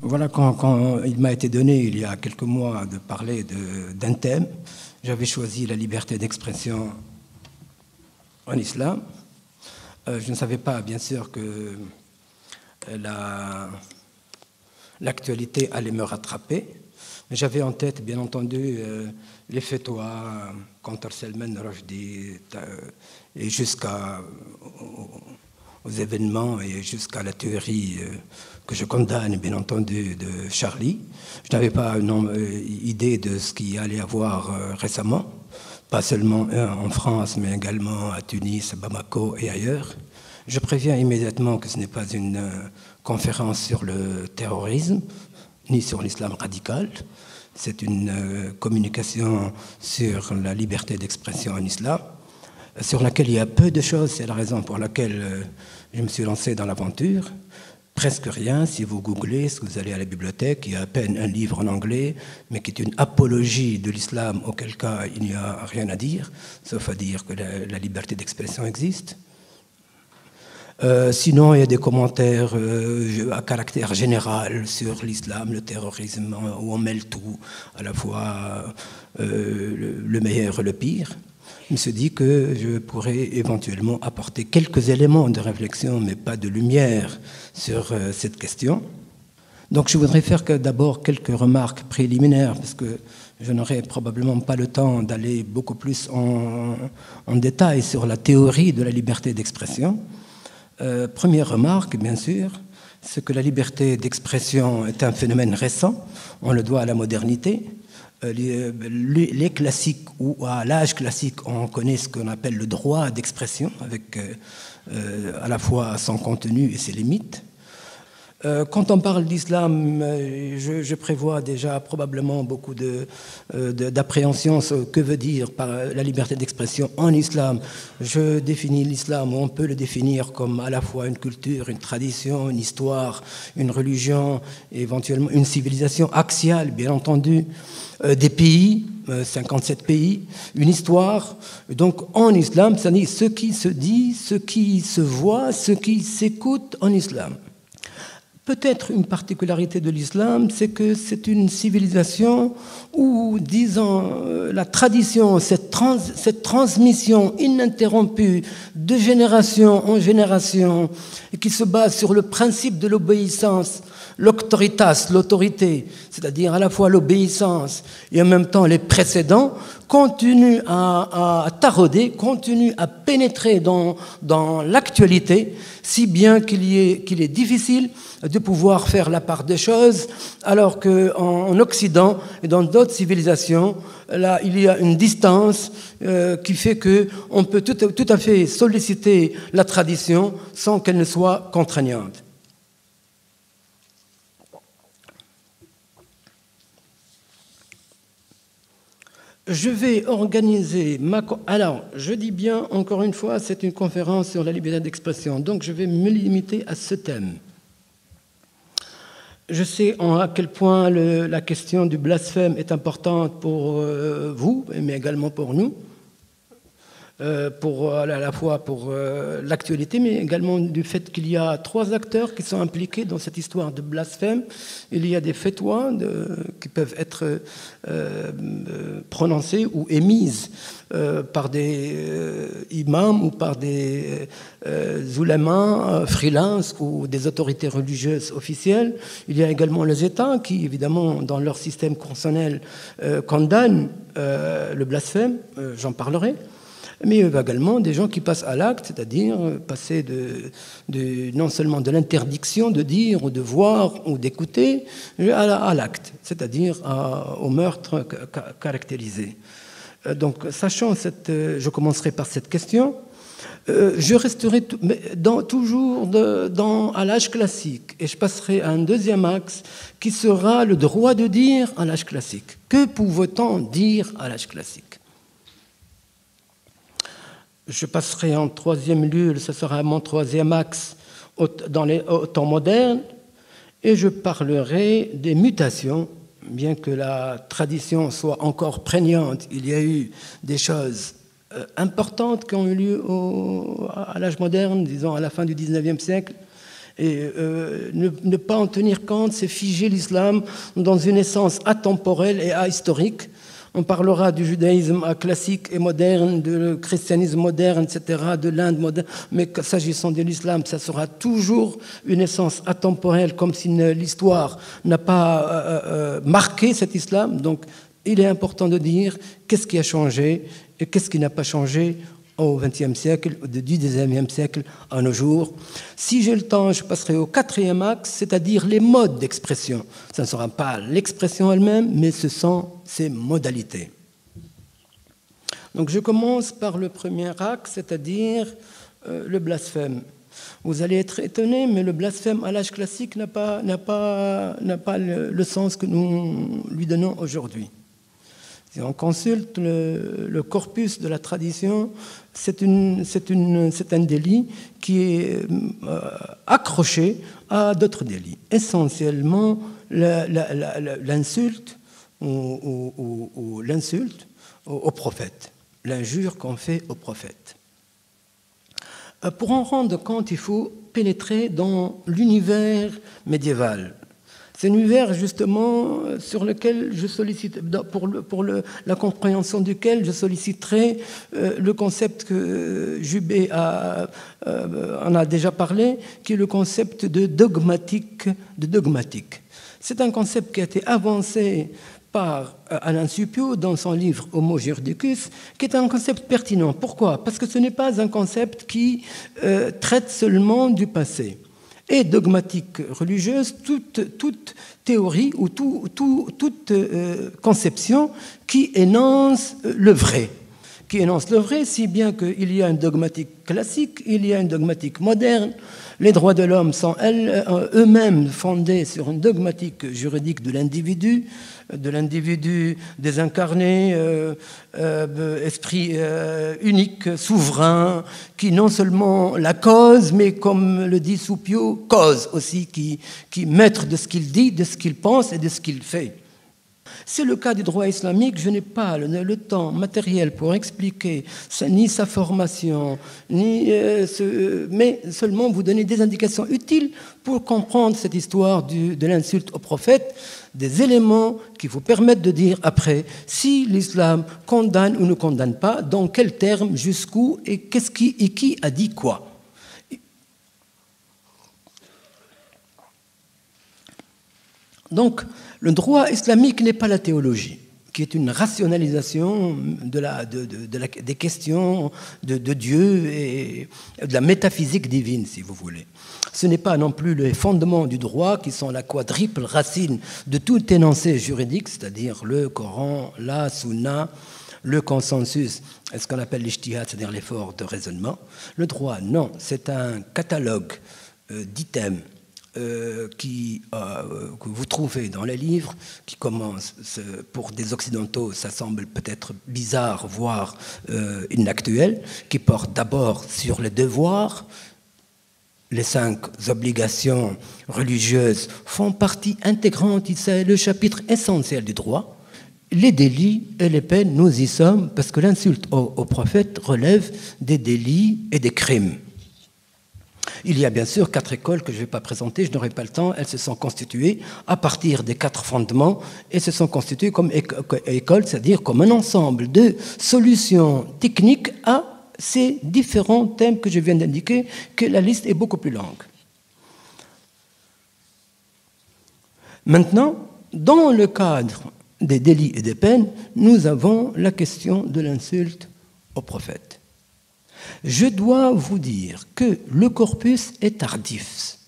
Voilà, quand, il m'a été donné il y a quelques mois de parler d'un thème, j'avais choisi la liberté d'expression en islam. Euh, je ne savais pas, bien sûr, que l'actualité allait me rattraper. Mais j'avais en tête, bien entendu, euh, les fatwas contre Salman Rushdie euh, et jusqu'à aux événements et jusqu'à la théorie euh, que je condamne, bien entendu, de Charlie. Je n'avais pas une idée de ce qu'il allait avoir récemment, pas seulement en France, mais également à Tunis, à Bamako et ailleurs. Je préviens immédiatement que ce n'est pas une conférence sur le terrorisme, ni sur l'islam radical. C'est une euh, communication sur la liberté d'expression en islam, sur laquelle il y a peu de choses. C'est la raison pour laquelle euh, je me suis lancé dans l'aventure. Presque rien. Si vous googlez, si vous allez à la bibliothèque, il y a à peine un livre en anglais, mais qui est une apologie de l'islam, auquel cas il n'y a rien à dire, sauf à dire que la liberté d'expression existe. Euh, sinon, il y a des commentaires euh, à caractère général sur l'islam, le terrorisme, où on mêle tout, à la fois le, meilleur et le pire. Il se dit que je pourrais éventuellement apporter quelques éléments de réflexion, mais pas de lumière sur cette question. Donc je voudrais faire d'abord quelques remarques préliminaires, parce que je n'aurai probablement pas le temps d'aller beaucoup plus en, en détail sur la théorie de la liberté d'expression. Euh, première remarque, bien sûr, c'est que la liberté d'expression est un phénomène récent, on le doit à la modernité. Euh, les, classiques ou à l'âge classique, on connaît ce qu'on appelle le droit d'expression, avec euh, à la fois son contenu et ses limites. Euh, quand on parle d'islam, euh, je, prévois déjà probablement beaucoup euh, d'appréhension sur ce que veut dire par la liberté d'expression en islam? Je définis l'islam, on peut le définir comme à la fois une culture, une tradition, une histoire, une religion, éventuellement une civilisation axiale, bien entendu, des pays, 57 pays, une histoire. Donc en islam, c'est-à-dire ce qui se dit, ce qui se voit, ce qui s'écoute en islam. Peut-être une particularité de l'islam, c'est que c'est une civilisation où, disons, euh, la tradition, cette, transmission ininterrompue de génération en génération, qui se base sur le principe de l'obéissance, l'autoritas, l'autorité, c'est-à-dire à la fois l'obéissance et en même temps les précédents, continue à, à tarauder, continue à pénétrer dans, dans l'actualité, si bien qu'il est, difficile de pouvoir faire la part des choses, alors qu'en en Occident et dans d'autres civilisations, là, il y a une distance euh, qui fait qu'on peut tout, tout à fait solliciter la tradition sans qu'elle ne soit contraignante. Je vais organiser ma... Alors, je dis bien, encore une fois, c'est une conférence sur la liberté d'expression, donc je vais me limiter à ce thème. Je sais à quel point la question du blasphème est importante pour euh, vous, mais également pour nous. Euh, pour, à la fois pour euh, l'actualité, mais également du fait qu'il y a trois acteurs qui sont impliqués dans cette histoire de blasphème. Il y a des fatwas qui peuvent être euh, prononcées ou émises par des imams ou par des oulémas freelance ou des autorités religieuses officielles. Il y a également les États qui, évidemment, dans leur système constitutionnel, condamnent le blasphème. J'en parlerai mais également des gens qui passent à l'acte, c'est-à-dire passer de, non seulement de l'interdiction de dire ou de voir ou d'écouter à, l'acte, c'est-à-dire au meurtre caractérisé. Euh, donc, sachant cette, euh, je commencerai par cette question. Euh, je resterai toujours à l'âge classique et je passerai à un deuxième axe qui sera le droit de dire à l'âge classique. Que pouvait-on dire à l'âge classique? Je passerai en troisième lieu, ce sera mon troisième axe dans les temps modernes, et je parlerai des mutations, bien que la tradition soit encore prégnante, il y a eu des choses importantes qui ont eu lieu à l'âge moderne, disons à la fin du 19e siècle. Et ne, ne, pas en tenir compte, c'est figer l'islam dans une essence atemporelle et ahistorique on parlera du judaïsme classique et moderne, du christianisme moderne, etc., de l'Inde moderne. Mais s'agissant de l'islam, ça sera toujours une essence atemporelle, comme si l'histoire n'a pas euh, euh, euh, marqué cet islam. Donc, il est important de dire qu'est-ce qui a changé et qu'est-ce qui n'a pas changé au XXe siècle, du XIXe siècle à nos jours. Si j'ai le temps, je passerai au quatrième axe, c'est-à-dire les modes d'expression. Ce ne sera pas l'expression elle-même, mais ce sont ses modalités. Donc je commence par le premier axe, c'est-à-dire euh, le blasphème. Vous allez être étonné, mais le blasphème à l'âge classique n'a pas, pas, pas le sens que nous lui donnons aujourd'hui. Si on consulte le, corpus de la tradition, c'est un délit qui est euh, accroché à d'autres délits. Essentiellement, l'insulte ou, l'insulte au, prophète, l'injure qu'on fait au prophète. Euh, pour en rendre compte, il faut pénétrer dans l'univers médiéval. C'est un univers justement sur lequel je sollicite, pour, la compréhension duquel je solliciterai euh, le concept que Jubé a, euh, en a déjà parlé, qui est le concept de dogmatique. De dogmatique. C'est un concept qui a été avancé par euh, Alain Supio dans son livre Homo Juridicus, qui est un concept pertinent. Pourquoi? Parce que ce n'est pas un concept qui traite seulement du passé et dogmatique religieuse toute, toute théorie ou tout, tout, toute euh, conception qui énonce euh, le vrai. Qui énonce le vrai, si bien qu'il y a une dogmatique classique, il y a une dogmatique moderne. Les droits de l'homme sont euh, eux-mêmes fondés sur une dogmatique juridique de l'individu de l'individu désincarné, euh, euh, esprit unique, souverain, qui non seulement la cause, mais comme le dit Soupio, cause aussi, qui, qui maître de ce qu'il dit, de ce qu'il pense et de ce qu'il fait. C'est le cas du droit islamique. Je n'ai pas le, temps matériel pour expliquer ni sa formation, ni, mais seulement vous donner des indications utiles pour comprendre cette histoire de l'insulte au prophète des éléments qui vous permettent de dire après si l'islam condamne ou ne condamne pas, dans quels termes, jusqu'où et, qui, et qui a dit quoi. Donc, le droit islamique n'est pas la théologie, qui est une rationalisation des questions de, Dieu et de la métaphysique divine, si vous voulez. Ce n'est pas non plus les fondements du droit qui sont la quadruple racine de tout énoncé juridique, c'est-à-dire le Coran, la Sunna, le consensus, ce qu'on appelle l'ishtihad, c'est-à-dire l'effort de raisonnement. Le droit, non, c'est un catalogue euh, d'items euh, qui, euh, que vous trouvez dans les livres, qui commence, pour des Occidentaux, ça semble peut-être bizarre, voire inactuel, qui porte d'abord sur les devoirs, les cinq obligations religieuses font partie intégrante, c'est le chapitre essentiel du droit. Les délits et les peines, nous y sommes, parce que l'insulte au, prophète relève des délits et des crimes. Il y a bien sûr quatre écoles que je ne vais pas présenter, je n'aurai pas le temps. Elles se sont constituées à partir des quatre fondements et se sont constituées comme école, c'est-à-dire comme un ensemble de solutions techniques à ces différents thèmes que je viens d'indiquer, que la liste est beaucoup plus longue. Maintenant, dans le cadre des délits et des peines, nous avons la question de l'insulte au prophète. Je dois vous dire que le corpus est tardif.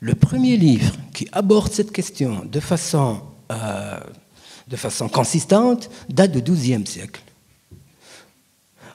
Le premier livre qui aborde cette question de façon, euh, consistante date du XIIe siècle.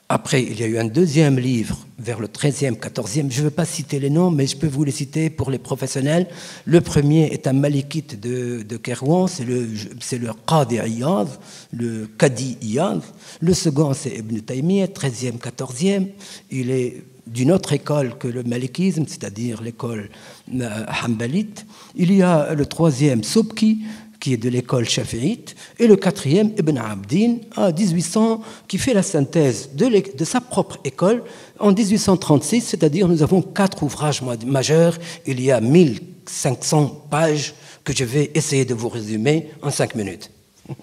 Après, il y a eu un deuxième livre vers le 13e, 14e. Je ne veux pas citer les noms, mais je peux vous les citer pour les professionnels. Le premier est un malikite de, Kerouan, c'est le, c'est le Qadi Iyad, le Qadi Iyad. Le second, c'est Ibn Taymiyyah, 13e, 14e. Il est d'une autre école que le malikisme, c'est-à-dire l'école euh, hanbalite. Il y a le troisième, Sobki, qui est de l'école shafi'ite, et le quatrième, Ibn Abdin, à 1800, qui fait la synthèse de, sa propre école en 1836, c'est-à-dire nous avons quatre ouvrages majeurs, il y a 1500 pages que je vais essayer de vous résumer en cinq minutes.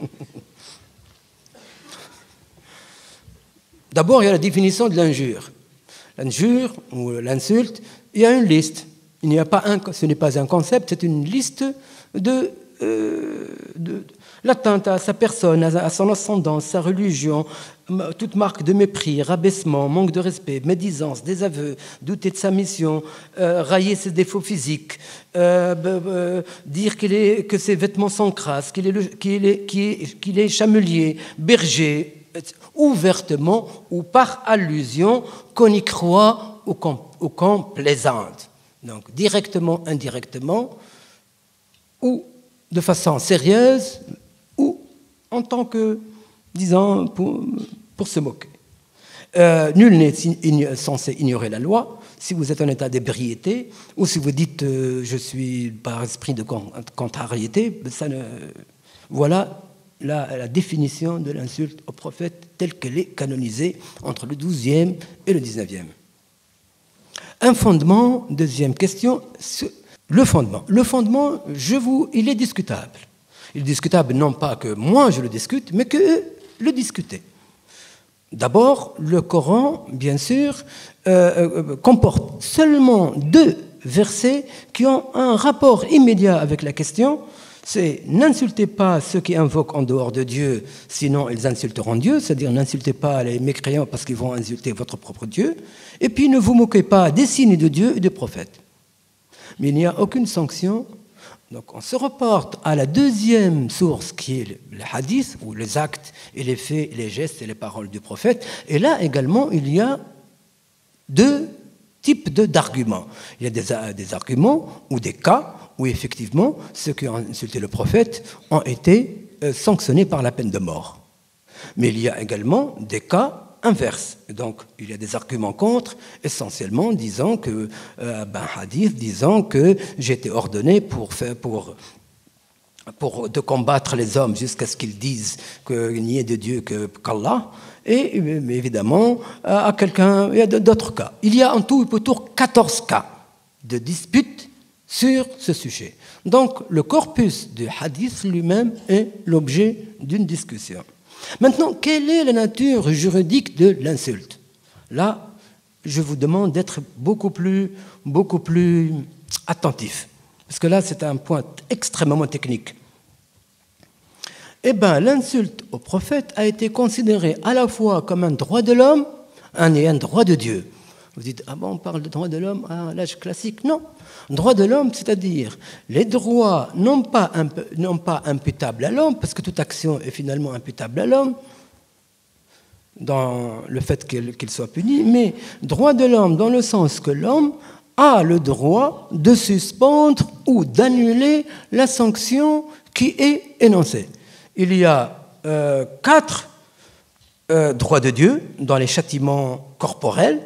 D'abord, il y a la définition de l'injure. L'injure ou l'insulte, il y a une liste. Il a pas un, ce n'est pas un concept, c'est une liste de, euh, l'atteinte à sa personne, à son ascendance, sa religion, toute marque de mépris, rabaissement, manque de respect, médisance, désaveu, douter de sa mission, euh, railler ses défauts physiques, euh, dire est, que ses vêtements sont crasses, qu'il est, qu'il est, qu'il est chamelier, berger, ouvertement ou par allusion qu'on y croit ou qu'on plaisante. Donc directement, indirectement, ou de façon sérieuse, ou en tant que, disons, pour, se moquer. Euh, nul n'est censé ignorer la loi. Si vous êtes en état d'ébriété, ou si vous dites euh, je suis par esprit de contrariété, ça ne... voilà la, définition de l'insulte au prophète telle qu'elle est canonisée entre le 12e et le 19e. Un fondement, deuxième question, le fondement. Le fondement, je vous, il est discutable. Il est discutable non pas que moi je le discute, mais que le discuter. D'abord, le Coran, bien sûr, euh, euh, comporte seulement deux versets qui ont un rapport immédiat avec la question c'est n'insultez pas ceux qui invoquent en dehors de Dieu, sinon ils insulteront Dieu, c'est-à-dire n'insultez pas les mécréants parce qu'ils vont insulter votre propre Dieu, et puis ne vous moquez pas des signes de Dieu et des prophètes. Mais il n'y a aucune sanction. Donc on se reporte à la deuxième source qui est le hadith, ou les actes et les faits, les gestes et les paroles du prophète. Et là également, il y a deux types d'arguments. Il y a des arguments ou des cas où effectivement ceux qui ont insulté le prophète ont été euh, sanctionnés par la peine de mort. Mais il y a également des cas inverses. Donc il y a des arguments contre, essentiellement disant que, euh, ben, hadith disant que été ordonné pour de combattre les hommes jusqu'à ce qu'ils disent qu'il n'y ait de Dieu qu'Allah. et évidemment, à quelqu'un, il y a d'autres cas. Il y a en tout et pour 14 cas de disputes sur ce sujet. Donc le corpus du hadith lui-même est l'objet d'une discussion. Maintenant, quelle est la nature juridique de l'insulte? Là, je vous demande d'être beaucoup plus, beaucoup attentif, parce que là, c'est un point extrêmement technique. Eh bien, l'insulte au prophète a été considérée à la fois comme un droit de l'homme et un droit de Dieu. Vous dites, ah bon, on parle de droit de l'homme à l'âge classique? Non, Droit de l'homme, c'est-à-dire les droits non pas, non pas imputables à l'homme, parce que toute action est finalement imputable à l'homme, dans le fait qu'il soit puni, mais droit de l'homme dans le sens que l'homme a le droit de suspendre ou d'annuler la sanction qui est énoncée. Il y a euh, quatre euh, droits de Dieu dans les châtiments corporels,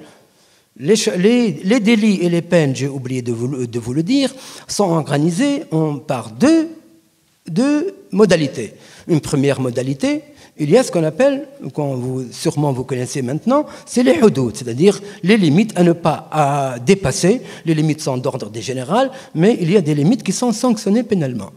les, délits et les peines, j'ai oublié de vous, le dire, sont organisés par deux, modalités. Une première modalité, il y a ce qu'on appelle, qu'on vous, sûrement vous connaissez maintenant, c'est les hudud, c'est-à-dire les limites à ne pas dépasser. Les limites sont d'ordre général, mais il y a des limites qui sont sanctionnées pénalement.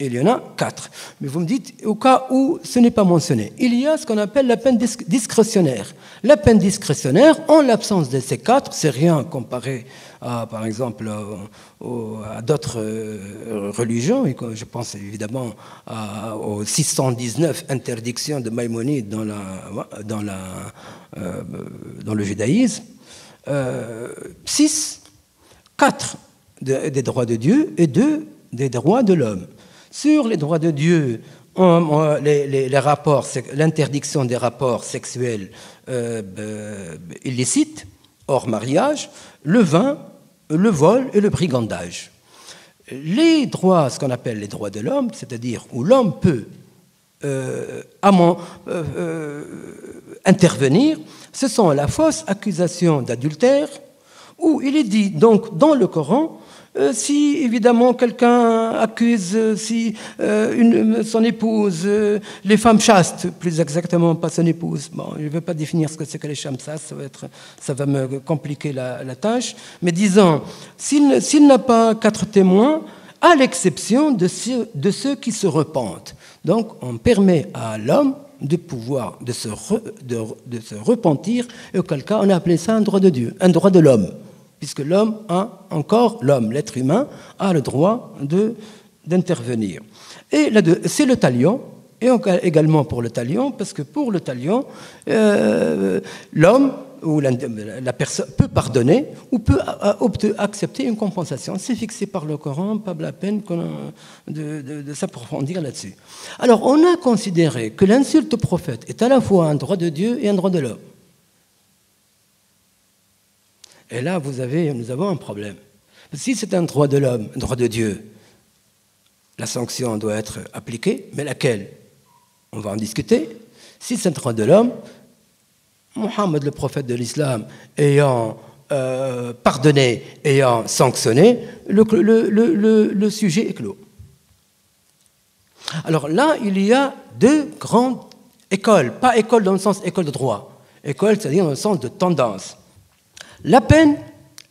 Il y en a quatre. Mais vous me dites, au cas où ce n'est pas mentionné, il y a ce qu'on appelle la peine discrétionnaire. La peine discrétionnaire, en l'absence de ces quatre, c'est rien comparé à, par exemple, à d'autres euh, religions. Je pense évidemment aux 619 interdictions de Maïmonide dans, euh, dans le judaïsme. Euh, six, quatre des droits de Dieu et deux des droits de l'homme. Sur les droits de Dieu, les, rapports, l'interdiction des rapports sexuels euh, euh, illicites, hors mariage, le vin, le vol et le brigandage. Les droits, ce qu'on appelle les droits de l'homme, c'est-à-dire où l'homme peut euh, intervenir, ce sont la fausse accusation d'adultère, où il est dit donc dans le Coran euh, si évidemment quelqu'un accuse euh, si une, son épouse, les femmes chastes, plus exactement pas son épouse. Bon, je ne vais pas définir ce que c'est que les femmes chastes, ça va, être, ça va me compliquer la, tâche. Mais disons, s'il n'a pas quatre témoins, à l'exception de ceux, de ceux qui se repentent. Donc, on permet à l'homme de pouvoir de se, de se repentir, et auquel cas on a appelé ça un droit de Dieu, un droit de l'homme, puisque l'homme a encore, l'homme, l'être humain, a le droit d'intervenir. Et c'est le talion, et également pour le talion, parce que pour le talion, euh, l'homme où la, personne peut pardonner ou peut accepter une compensation. C'est fixé par le Coran, pas la peine de, de, s'approfondir là-dessus. Alors, on a considéré que l'insulte au prophète est à la fois un droit de Dieu et un droit de l'homme. Et là, vous avez, nous avons un problème. Si c'est un droit de l'homme, un droit de Dieu, la sanction doit être appliquée, mais laquelle? On va en discuter. Si c'est un droit de l'homme, Mohammed, le prophète de l'islam, ayant euh, pardonné, ayant sanctionné, le, sujet est clos. Alors là, il y a deux grandes écoles, pas école dans le sens école de droit, école, c'est-à-dire dans le sens de tendance. La peine,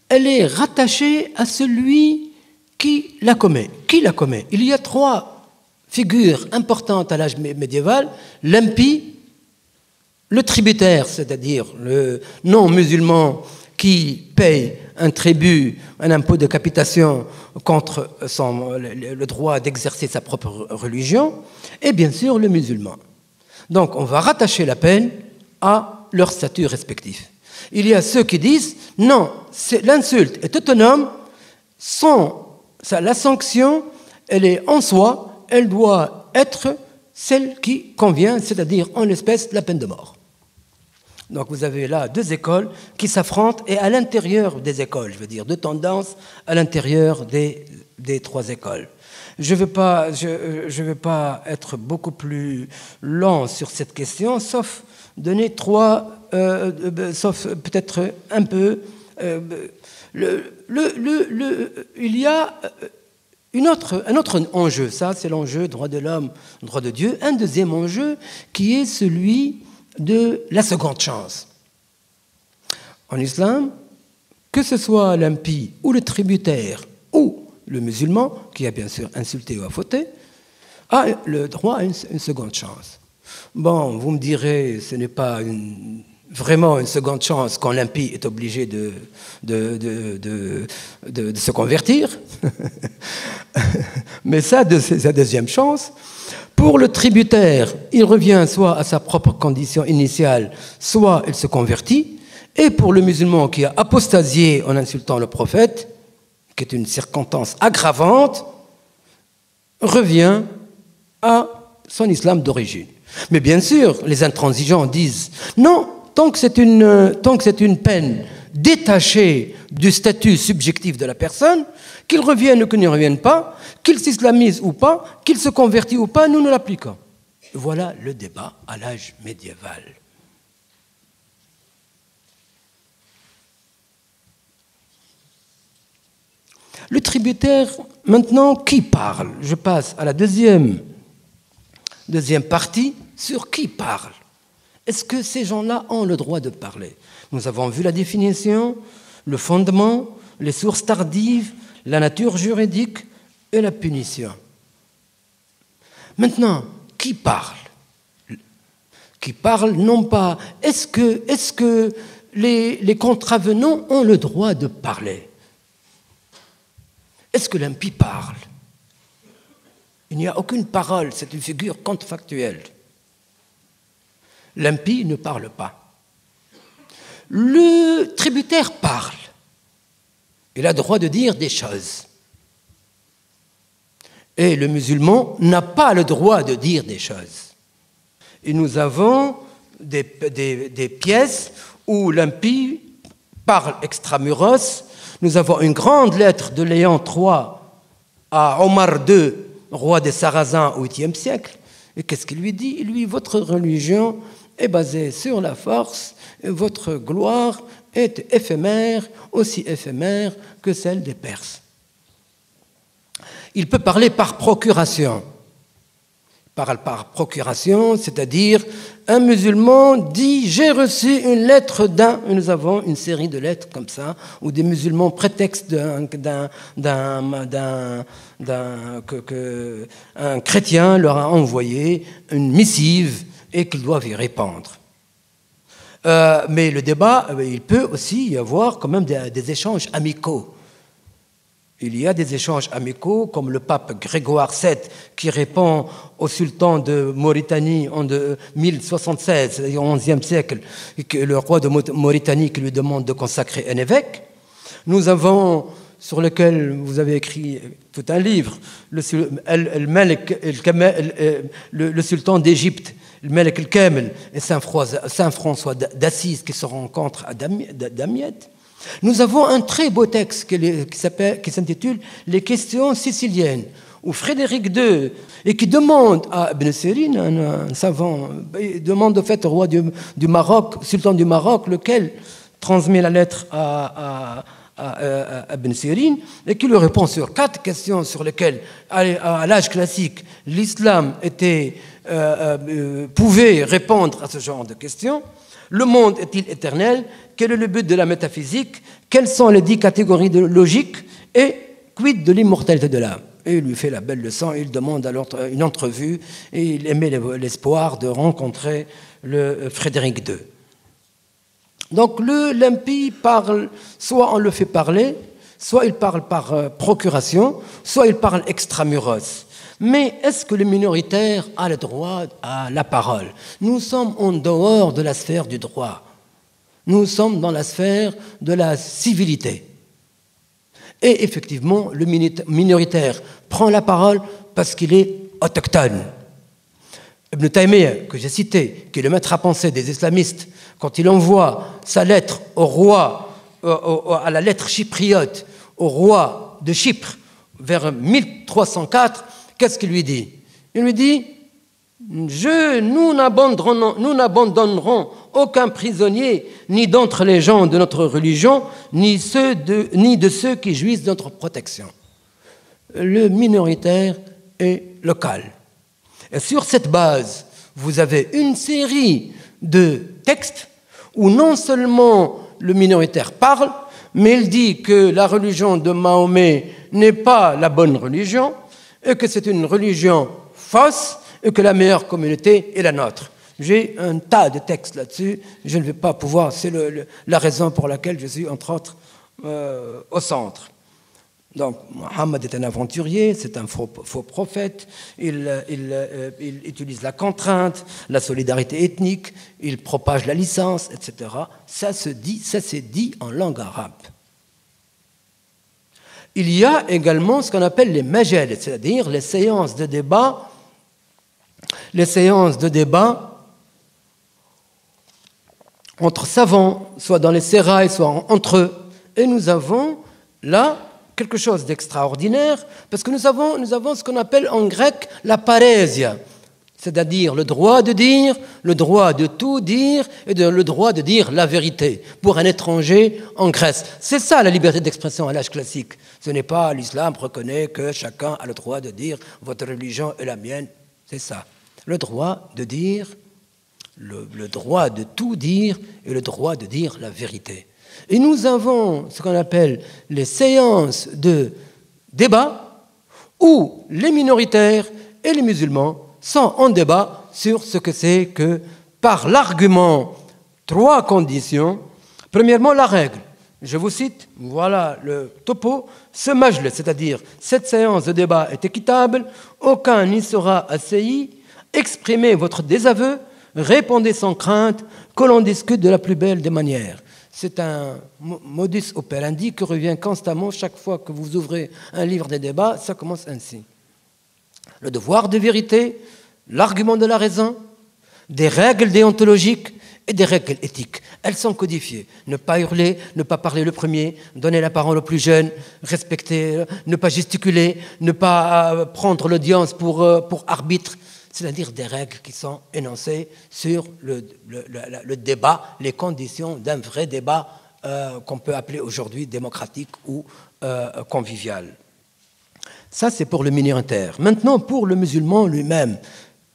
elle est rattachée à celui qui la commet. Qui la commet? Il y a trois figures importantes à l'âge médiéval l'impie, le tributaire, c'est-à-dire le non-musulman qui paye un tribut, un impôt de capitation contre le, droit d'exercer sa propre religion, et bien sûr le musulman. Donc on va rattacher la peine à leur statut respectif. Il y a ceux qui disent non, l'insulte est autonome, sans, la sanction, elle est en soi, elle doit être celle qui convient, c'est-à-dire en l'espèce la peine de mort. Donc vous avez là deux écoles qui s'affrontent et à l'intérieur des écoles, je veux dire, deux tendances à l'intérieur des, des, trois écoles. Je ne vais, pas, je, je vais pas être beaucoup plus long sur cette question, sauf donner trois, euh, euh, sauf peut-être un peu. Euh, il y a une un autre enjeu, ça c'est l'enjeu droit de l'homme, droit de Dieu. Un deuxième enjeu qui est celui de la seconde chance. En islam, que ce soit l'impie ou le tributaire ou le musulman, qui a bien sûr insulté ou a fauté, a le droit à une, seconde chance. Bon, vous me direz, ce n'est pas vraiment une seconde chance quand l'impie est obligé de, de, de se convertir, mais ça, c'est sa deuxième chance. Pour le tributaire, il revient soit à sa propre condition initiale, soit il se convertit. Et pour le musulman qui a apostasié en insultant le prophète, qui est une circonstance aggravante, revient à son islam d'origine. Mais bien sûr, les intransigeants disent non, tant que c'est une, tant que c'est une peine détachée du statut subjectif de la personne, qu'il revienne ou qu'il ne revienne pas, qu'il s'islamise ou pas, qu'il se convertit ou pas, nous ne l'appliquons. Voilà le débat à l'âge médiéval. Le tributaire, maintenant, qui parle? Je passe à la deuxième, deuxième partie sur qui parle. Est-ce que ces gens-là ont le droit de parler? Nous avons vu la définition, le fondement, les sources tardives, la nature juridique et la punition. Maintenant, qui parle? Qui parle non pas est-ce que, les, les contravenants ont le droit de parler? Est-ce que l'impie parle? Il n'y a aucune parole, c'est une figure contrefactuelle. L'impie ne parle pas. Le tributaire parle. Il a droit de dire des choses. Et le musulman n'a pas le droit de dire des choses. Et nous avons des, pièces où l'impie parle extramuros. Nous avons une grande lettre de Léon III à Omar II, roi des Sarrasins au 8e siècle. Et qu'est-ce qu'il lui dit? Lui Votre religion est basée sur la force, votre gloire est éphémère, aussi éphémère que celle des Perses. Il peut parler par procuration. Par, par procuration, c'est-à-dire un musulman dit j'ai reçu une lettre d'un, nous avons une série de lettres comme ça, où des musulmans prétextent d'un, que, un chrétien leur a envoyé une missive et qu'ils doivent y répondre. Euh, mais le débat, euh, il peut aussi y avoir quand même des, échanges amicaux. Il y a des échanges amicaux, comme le pape Grégoire VII qui répond au sultan de Mauritanie en 1076, au XIe siècle, que le roi de Mauritanie qui lui demande de consacrer un évêque. Nous avons, sur lequel vous avez écrit tout un livre, le sultan d'Égypte le Melek el-Kamel et Saint François d'Assise qui se rencontrent à Damiette. Nous avons un très beau texte qui s'intitule Les questions siciliennes, où Frédéric II, et qui demande à Ibn Sirin, un, savant, demande au fait au roi du, Maroc, sultan du Maroc, lequel transmet la lettre à, Ibn Sirin, et qui lui répond sur quatre questions sur lesquelles, à l'âge classique, l'islam était euh, euh, pouvait répondre à ce genre de questions. Le monde est-il éternel? Quel est le but de la métaphysique? Quelles sont les dix catégories de logique? Et quid de l'immortalité de l'âme? Et il lui fait la belle leçon, il demande alors une entrevue et il émet l'espoir de rencontrer le euh, Frédéric II. Donc le l'impi parle, soit on le fait parler, soit il parle par procuration, soit il parle extramuros. Mais est-ce que le minoritaire a le droit à la parole? Nous sommes en dehors de la sphère du droit. Nous sommes dans la sphère de la civilité. Et effectivement, le minoritaire prend la parole parce qu'il est autochtone. Ibn Taymiyyah, que j'ai cité, qui est le maître à penser des islamistes, quand il envoie sa lettre au roi, à la lettre chypriote, au roi de Chypre, vers 1304, qu'est-ce qu'il lui dit? Il lui dit nous n'abandonnerons aucun prisonnier, ni d'entre les gens de notre religion, ni, ceux de, ni de ceux qui jouissent de notre protection. Le minoritaire est local. Et sur cette base, vous avez une série de textes où non seulement le minoritaire parle, mais il dit que la religion de Mahomet n'est pas la bonne religion, et que c'est une religion fausse et que la meilleure communauté est la nôtre. J'ai un tas de textes là-dessus, je ne vais pas pouvoir, c'est la raison pour laquelle je suis, entre autres, euh, au centre. Donc, Mohammed est un aventurier, c'est un faux, prophète, il, euh, il, utilise la contrainte, la solidarité ethnique, il propage la licence, etc. Ça se dit, ça s'est dit en langue arabe il y a également ce qu'on appelle les majels, c'est-à-dire les séances de débat, les séances de débat entre savants, soit dans les sérails, soit entre eux. Et nous avons là quelque chose d'extraordinaire, parce que nous avons, nous avons ce qu'on appelle en grec la parésia, c'est-à-dire le droit de dire, le droit de tout dire et le droit de dire la vérité pour un étranger en Grèce. C'est ça la liberté d'expression à l'âge classique. Ce n'est pas l'islam reconnaît que chacun a le droit de dire votre religion est la mienne. C'est ça. Le droit de dire, le, le droit de tout dire et le droit de dire la vérité. Et nous avons ce qu'on appelle les séances de débat où les minoritaires et les musulmans sont en débat sur ce que c'est que, par l'argument, trois conditions. Premièrement, la règle. Je vous cite, voilà le topo. Ce majlis, c'est-à-dire cette séance de débat est équitable, aucun n'y sera assailli. Exprimez votre désaveu, répondez sans crainte, que l'on discute de la plus belle des manières. C'est un modus operandi qui revient constamment chaque fois que vous ouvrez un livre de débat, ça commence ainsi. Le devoir de vérité, l'argument de la raison, des règles déontologiques et des règles éthiques. Elles sont codifiées. Ne pas hurler, ne pas parler le premier, donner la parole au plus jeune, respecter, ne pas gesticuler, ne pas euh, prendre l'audience pour, euh, pour arbitre, c'est-à-dire des règles qui sont énoncées sur le, débat, les conditions d'un vrai débat euh, qu'on peut appeler aujourd'hui démocratique ou convivial. Ça, c'est pour le minoritaire. Maintenant, pour le musulman lui-même,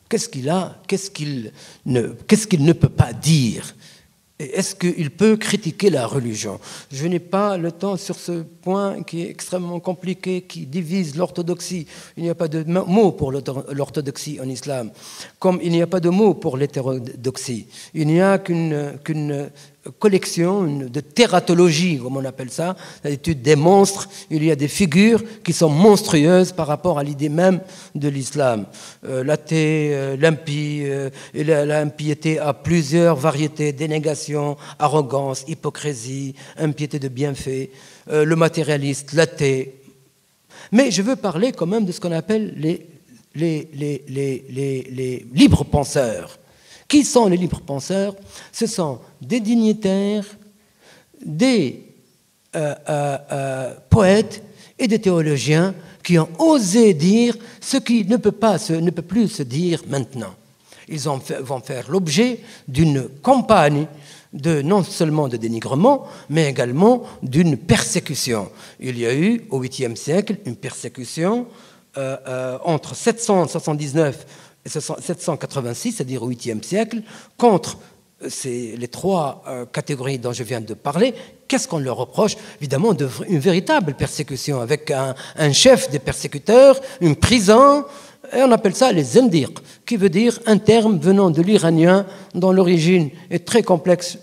qu'est-ce qu'il a Qu'est-ce qu'il ne, qu'est-ce qu'il ne peut pas dire? Est-ce qu'il peut critiquer la religion? Je n'ai pas le temps sur ce point qui est extrêmement compliqué, qui divise l'orthodoxie. Il n'y a pas de mot pour l'orthodoxie en islam, comme il n'y a pas de mot pour l'hétérodoxie. Il n'y a qu'une collection de thératologie, comme on appelle ça, l'étude des monstres. Il y a des figures qui sont monstrueuses par rapport à l'idée même de l'islam. Euh, L'athée, euh, l'impie, euh, l'impiété a plusieurs variétés, dénégation, arrogance, hypocrisie, impiété de bienfait, euh, le matérialiste, l'athée. Mais je veux parler quand même de ce qu'on appelle les, les, les, les libres penseurs. Qui sont les libres penseurs Ce sont des dignitaires, des euh, euh, euh, poètes et des théologiens qui ont osé dire ce qui ne peut, pas ne peut plus se dire maintenant. Ils vont faire l'objet d'une campagne de, non seulement de dénigrement, mais également d'une persécution. Il y a eu au 8e siècle une persécution entre 779 786, c'est-à-dire au 8e siècle, contre euh, les trois euh, catégories dont je viens de parler, qu'est-ce qu'on leur reproche Évidemment, une véritable persécution, avec un, chef des persécuteurs, une prison, et on appelle ça les zendir, qui veut dire un terme venant de l'iranien dont l'origine est très complexe.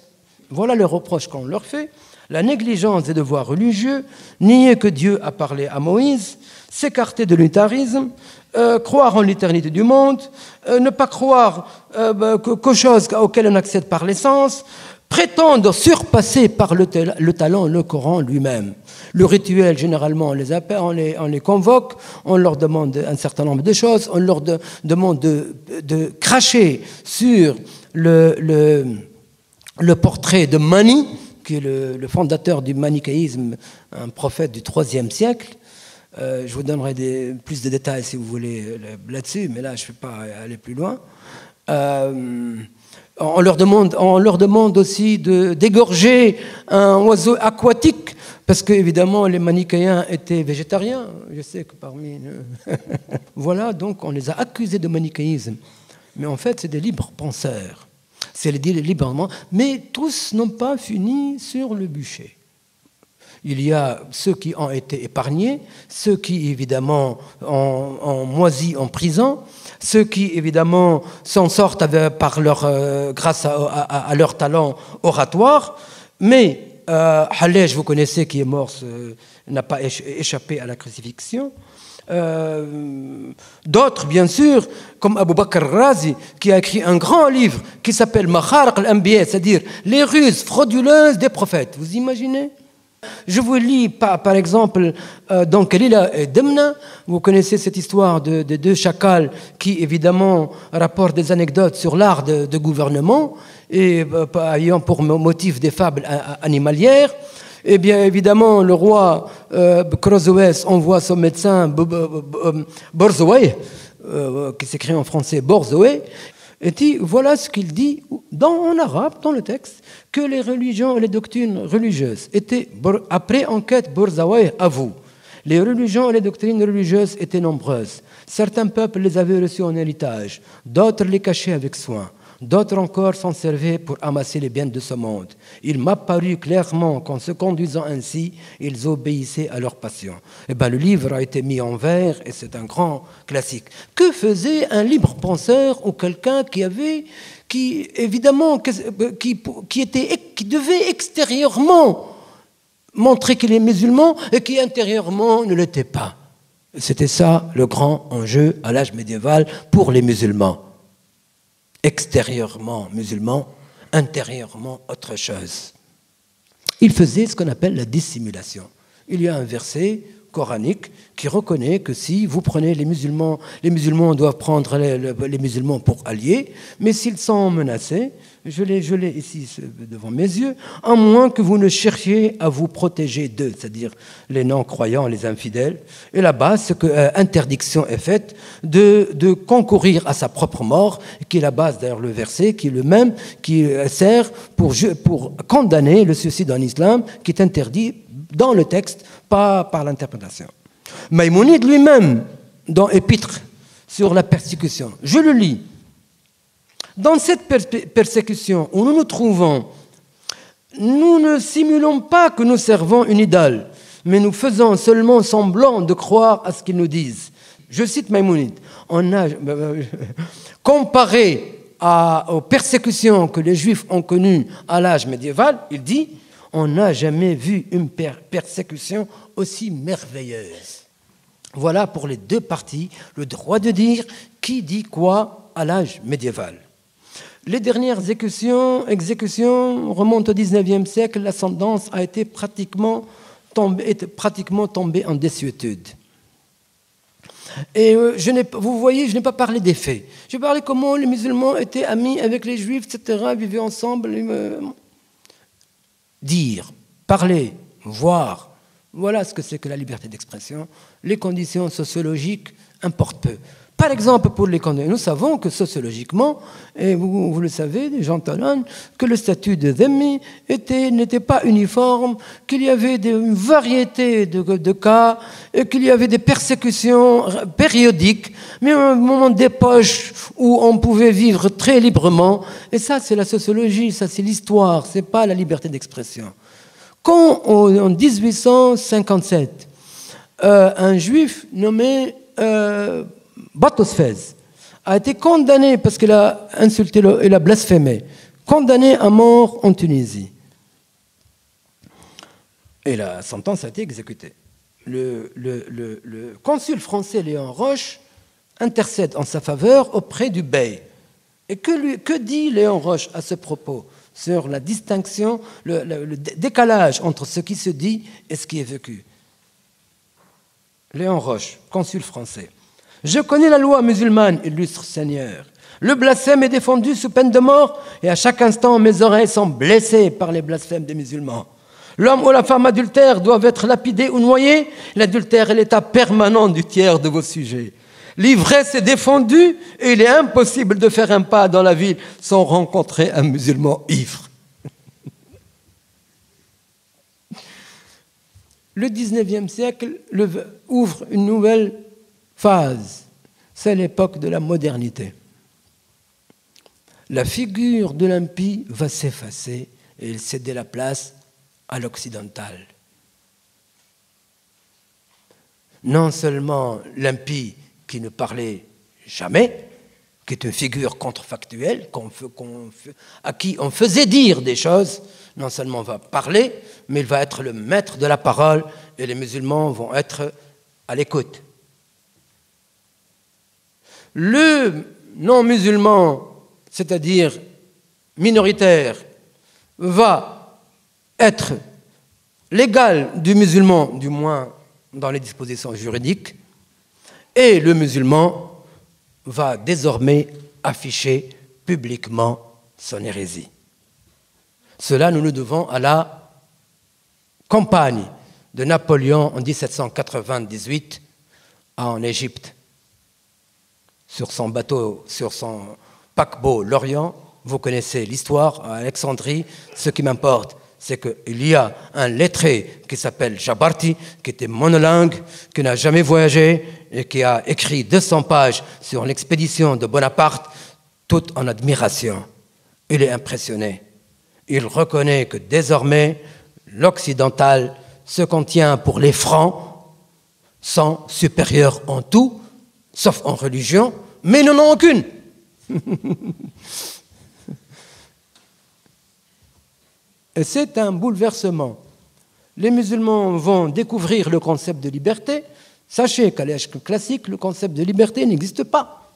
Voilà le reproche qu'on leur fait. La négligence des devoirs religieux, nier que Dieu a parlé à Moïse, s'écarter de l'unitarisme, euh, croire en l'éternité du monde, euh, ne pas croire euh, bah, qu'aux choses auxquelles on accède par l'essence, prétendre surpasser par le, talent le Coran lui-même. Le rituel, généralement, on les, appelle, on les, on les, convoque, on leur demande un certain nombre de choses, on leur demande de, cracher sur le, le, portrait de Mani, qui est le, le fondateur du manichéisme, un prophète du IIIe siècle, euh, je vous donnerai plus de détails si vous voulez euh, là-dessus, mais là, je ne vais pas aller plus loin. Euh, on, leur demande, aussi d'égorger un oiseau aquatique, parce qu'évidemment, les manichéens étaient végétariens. Je sais que parmi voilà, donc on les a accusés de manichéisme. Mais en fait, c'est des libres penseurs. C'est les librement. Mais tous n'ont pas fini sur le bûcher. Il y a ceux qui ont été épargnés, ceux qui évidemment ont, moisi en prison, ceux qui évidemment s'en sortent par leur, euh, grâce à, leur talent oratoire. Mais euh, vous connaissez, qui est mort, n'a pas échappé à la crucifixion. Euh, d'autres, bien sûr, comme Abu Bakr Razi, qui a écrit un grand livre qui s'appelle Maharq al-Anbiya, c'est-à-dire les ruses frauduleuses des prophètes. Vous imaginez? Je vous lis par, par exemple euh, dans Kalila et Demna, vous connaissez cette histoire de, deux chacals qui évidemment rapportent des anecdotes sur l'art de, gouvernement et euh, ayant pour motif des fables animalières. Eh bien évidemment, le roi euh, envoie son médecin Borzoé, euh, qui s'écrit en français Borzoé, et dit, voilà ce qu'il dit dans, en arabe, dans le texte, que les religions et les doctrines religieuses étaient, après enquête Borzawai, à vous, les religions et les doctrines religieuses étaient nombreuses. Certains peuples les avaient reçues en héritage, d'autres les cachaient avec soin. D'autres encore s'en servaient pour amasser les biens de ce monde. Il m'a paru clairement qu'en se conduisant ainsi, ils obéissaient à leur passion. Eh ben, le livre a été mis en vers et c'est un grand classique. Que faisait un libre penseur ou quelqu'un qui avait, qui évidemment, qui, qui, qui devait extérieurement montrer qu'il est musulman et qui intérieurement ne l'était pas? C'était ça le grand enjeu à l'âge médiéval pour les musulmans extérieurement musulman, intérieurement autre chose. Il faisait ce qu'on appelle la dissimulation. Il y a un verset coranique qui reconnaît que si vous prenez les musulmans, les musulmans doivent prendre les, musulmans pour alliés, mais s'ils sont menacés, je l'ai, ici devant mes yeux, à moins que vous ne cherchiez à vous protéger d'eux, c'est-à-dire les non-croyants, les infidèles. Et là-bas, ce que euh, interdiction est faite de, concourir à sa propre mort, qui est la base d'ailleurs le verset, qui est le même, qui euh, sert pour condamner le suicide en islam, qui est interdit dans le texte, pas par l'interprétation. Maïmonide lui-même, dans Épître sur la persécution. Je le lis. Dans cette persécution où nous nous trouvons, nous ne simulons pas que nous servons une idole, mais nous faisons seulement semblant de croire à ce qu'ils nous disent. Je cite Maïmonide. On a, comparé aux persécutions que les Juifs ont connues à l'âge médiéval, il dit on n'a jamais vu une persécution aussi merveilleuse. Voilà pour les deux parties le droit de dire qui dit quoi à l'âge médiéval. Les dernières exécutions, remontent au XIXe siècle. L'ascendance a été pratiquement tombée, pratiquement tombée en désuétude. Et euh, je vous voyez, je n'ai pas parlé des faits. J'ai parlé comment les musulmans étaient amis avec les juifs, etc., vivaient ensemble. Dire, parler, voir, voilà ce que c'est que la liberté d'expression. Les conditions sociologiques importent peu. Par exemple, pour les condamnés, nous savons que sociologiquement, et vous, le savez, gens talonnent, que le statut de Dhemmi n'était pas uniforme, qu'il y avait une variété de, cas, et qu'il y avait des persécutions périodiques, mais un moment d'époche où on pouvait vivre très librement. Et ça, c'est la sociologie, ça, c'est l'histoire, c'est pas la liberté d'expression. Quand, en 1857, euh, un juif nommé euh, Batosfez a été condamné parce qu'il a insulté et blasphémé, condamné à mort en Tunisie. Et la sentence a été exécutée. Le, consul français Léon Roche intercède en sa faveur auprès du Bey. Et que dit Léon Roche à ce propos sur la distinction, le, décalage entre ce qui se dit et ce qui est vécu? Léon Roche, consul français. Je connais la loi musulmane, illustre Seigneur. Le blasphème est défendu sous peine de mort, et à chaque instant mes oreilles sont blessées par les blasphèmes des musulmans. L'homme ou la femme adultère doivent être lapidés ou noyés. L'adultère est l'état permanent du tiers de vos sujets. L'ivresse est défendue et il est impossible de faire un pas dans la ville sans rencontrer un musulman ivre. Le XIXe siècle ouvre une nouvelle phase, c'est l'époque de la modernité. La figure de l'impie va s'effacer et céder la place à l'occidental. Non seulement l'impie qui ne parlait jamais, qui est une figure contrefactuelle, à qui on faisait dire des choses, non seulement va parler, mais il va être le maître de la parole et les musulmans vont être à l'écoute le non-musulman, c'est-à-dire minoritaire, va être l'égal du musulman, du moins dans les dispositions juridiques, et le musulman va désormais afficher publiquement son hérésie. Cela, nous le devons à la campagne de Napoléon en 1798 en Égypte sur son bateau, sur son paquebot L'Orient. Vous connaissez l'histoire à Alexandrie. Ce qui m'importe, c'est qu'il y a un lettré qui s'appelle Jabarti, qui était monolingue, qui n'a jamais voyagé et qui a écrit 200 pages sur l'expédition de Bonaparte, tout en admiration. Il est impressionné. Il reconnaît que désormais, l'occidental se contient pour les francs, sont supérieurs en tout, sauf en religion, mais n'en ont aucune. Et c'est un bouleversement. Les musulmans vont découvrir le concept de liberté. Sachez qu'à l'âge classique, le concept de liberté n'existe pas.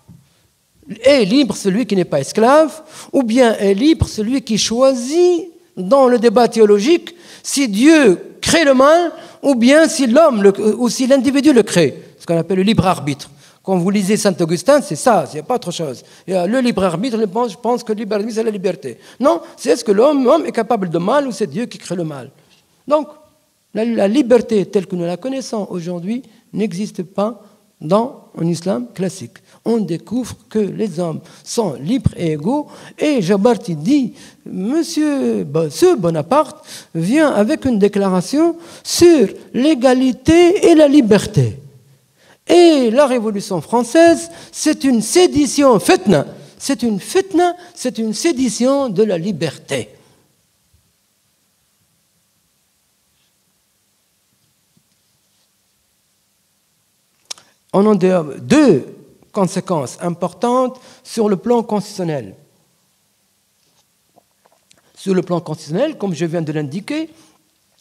Est libre celui qui n'est pas esclave, ou bien est libre celui qui choisit dans le débat théologique si Dieu crée le mal, ou bien si l'homme ou si l'individu le crée, ce qu'on appelle le libre arbitre. Quand vous lisez Saint-Augustin, c'est ça, il n'y a pas autre chose. le libre arbitre, je pense que le libre arbitre, c'est la liberté. Non, c'est est-ce que l'homme est capable de mal ou c'est Dieu qui crée le mal. Donc, la, liberté telle que nous la connaissons aujourd'hui n'existe pas dans un islam classique. On découvre que les hommes sont libres et égaux. Et Jabarti dit, Monsieur ce Bonaparte vient avec une déclaration sur l'égalité et la liberté. Et la Révolution française, c'est une sédition fitna. C'est une fitna, c'est une sédition de la liberté. On en a deux conséquences importantes sur le plan constitutionnel. Sur le plan constitutionnel, comme je viens de l'indiquer,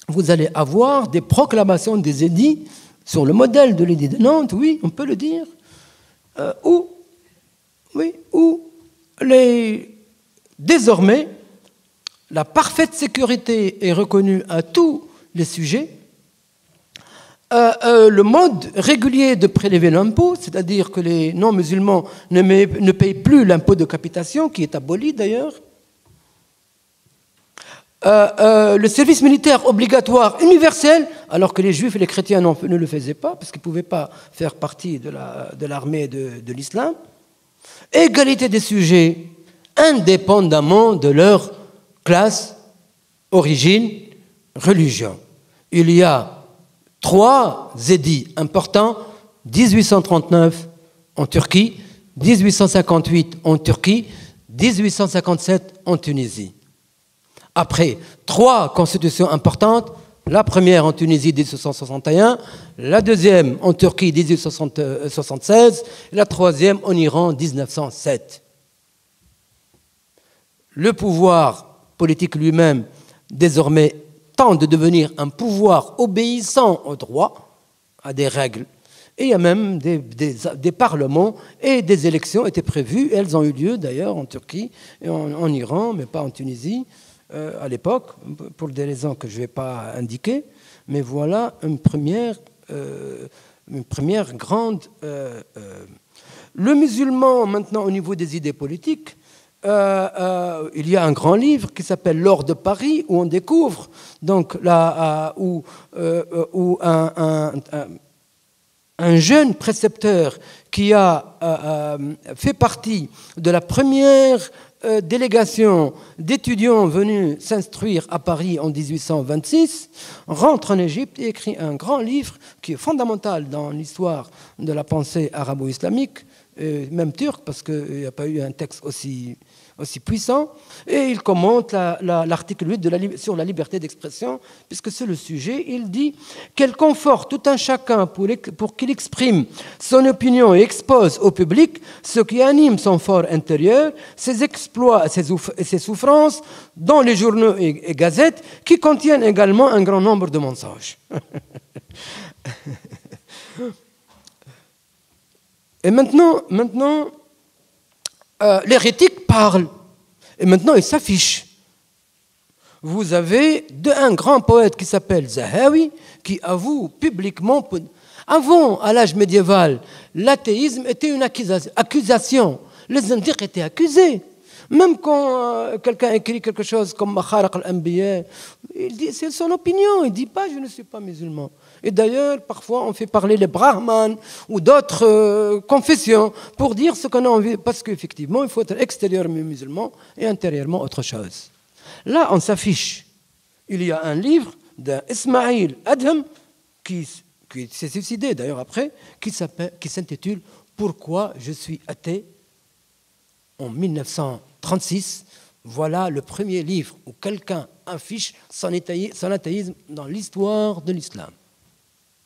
vous allez avoir des proclamations des édits sur le modèle de l'édit de Nantes, oui, on peut le dire, euh, où, désormais la parfaite sécurité est reconnue à tous les sujets. Euh, euh, le mode régulier de prélever l'impôt, c'est-à-dire que les non-musulmans ne, ne payent plus l'impôt de capitation, qui est aboli d'ailleurs, euh, euh, le service militaire obligatoire universel, alors que les juifs et les chrétiens ne le faisaient pas, parce qu'ils ne pouvaient pas faire partie de l'armée de, de l'islam. Égalité des sujets, indépendamment de leur classe, origine, religion. Il y a trois édits importants 1839 en Turquie, 1858 en Turquie, 1857 en Tunisie après trois constitutions importantes, la première en Tunisie 1861, la deuxième en Turquie 1876, et la troisième en Iran 1907. Le pouvoir politique lui-même, désormais, tend de devenir un pouvoir obéissant au droit, à des règles. Et il y a même des, parlements et des élections étaient prévues. Elles ont eu lieu d'ailleurs en Turquie et en Iran, mais pas en Tunisie. Euh, à l'époque, pour des raisons que je ne vais pas indiquer, mais voilà une première, euh, une première grande... Euh, le musulman, maintenant, au niveau des idées politiques, il y a un grand livre qui s'appelle L'or de Paris, où on découvre donc là, où, un, jeune précepteur qui a fait partie de la première euh, délégation d'étudiants venus s'instruire à Paris en 1826 rentre en Égypte et écrit un grand livre qui est fondamental dans l'histoire de la pensée arabo-islamique, même turque, parce qu'il n'y a pas eu un texte aussi aussi puissant. Et il commente l'article 8 sur la liberté d'expression, puisque c'est le sujet. Il dit qu'elle conforte tout un chacun pour, pour qu'il exprime son opinion et expose au public ce qui anime son fort intérieur, ses exploits et ses, souffrances dans les journaux et, et gazettes qui contiennent également un grand nombre de mensonges. Et maintenant, maintenant euh, l'hérétique parle. Et maintenant, il s'affiche. Vous avez un grand poète qui s'appelle Zahawi, qui avoue publiquement. Avant, à l'âge médiéval, l'athéisme était une accusation. Les indiques étaient accusés. Même quand euh, quelqu'un écrit quelque chose comme Makharaq al-Anbiya, c'est son opinion, il ne dit pas je ne suis pas musulman. Et d'ailleurs, parfois, on fait parler les brahmanes ou d'autres euh, confessions pour dire ce qu'on a envie, parce qu'effectivement, il faut être extérieurement musulman et intérieurement autre chose. Là, on s'affiche. Il y a un livre d'un Ismail Adham qui, qui s'est suicidé d'ailleurs après, qui s'intitule Pourquoi je suis athée? en 1936. Voilà le premier livre où quelqu'un affiche son athéisme dans l'histoire de l'islam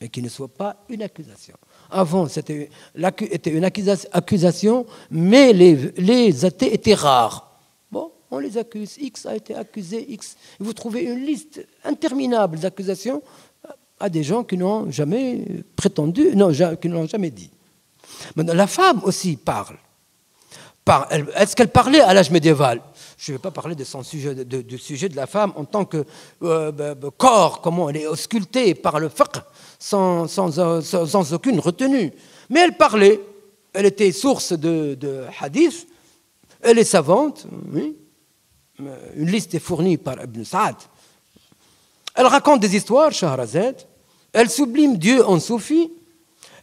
et qui ne soit pas une accusation. Avant, c'était une accusation, mais les, athées étaient rares. Bon, on les accuse. X a été accusé, X. Vous trouvez une liste interminable d'accusations à des gens qui n'ont jamais prétendu, non, qui n'ont jamais dit. Maintenant, la femme aussi parle. Est-ce qu'elle parlait à l'âge médiéval? Je ne vais pas parler du sujet de la femme en tant que euh, bah, bah, corps, comment elle est auscultée par le fiqh, sans, sans, aucune retenue. Mais elle parlait, elle était source de, de hadith, elle est savante, oui. une liste est fournie par Ibn Sa'ad. Elle raconte des histoires, Shahrazad, elle sublime Dieu en soufi,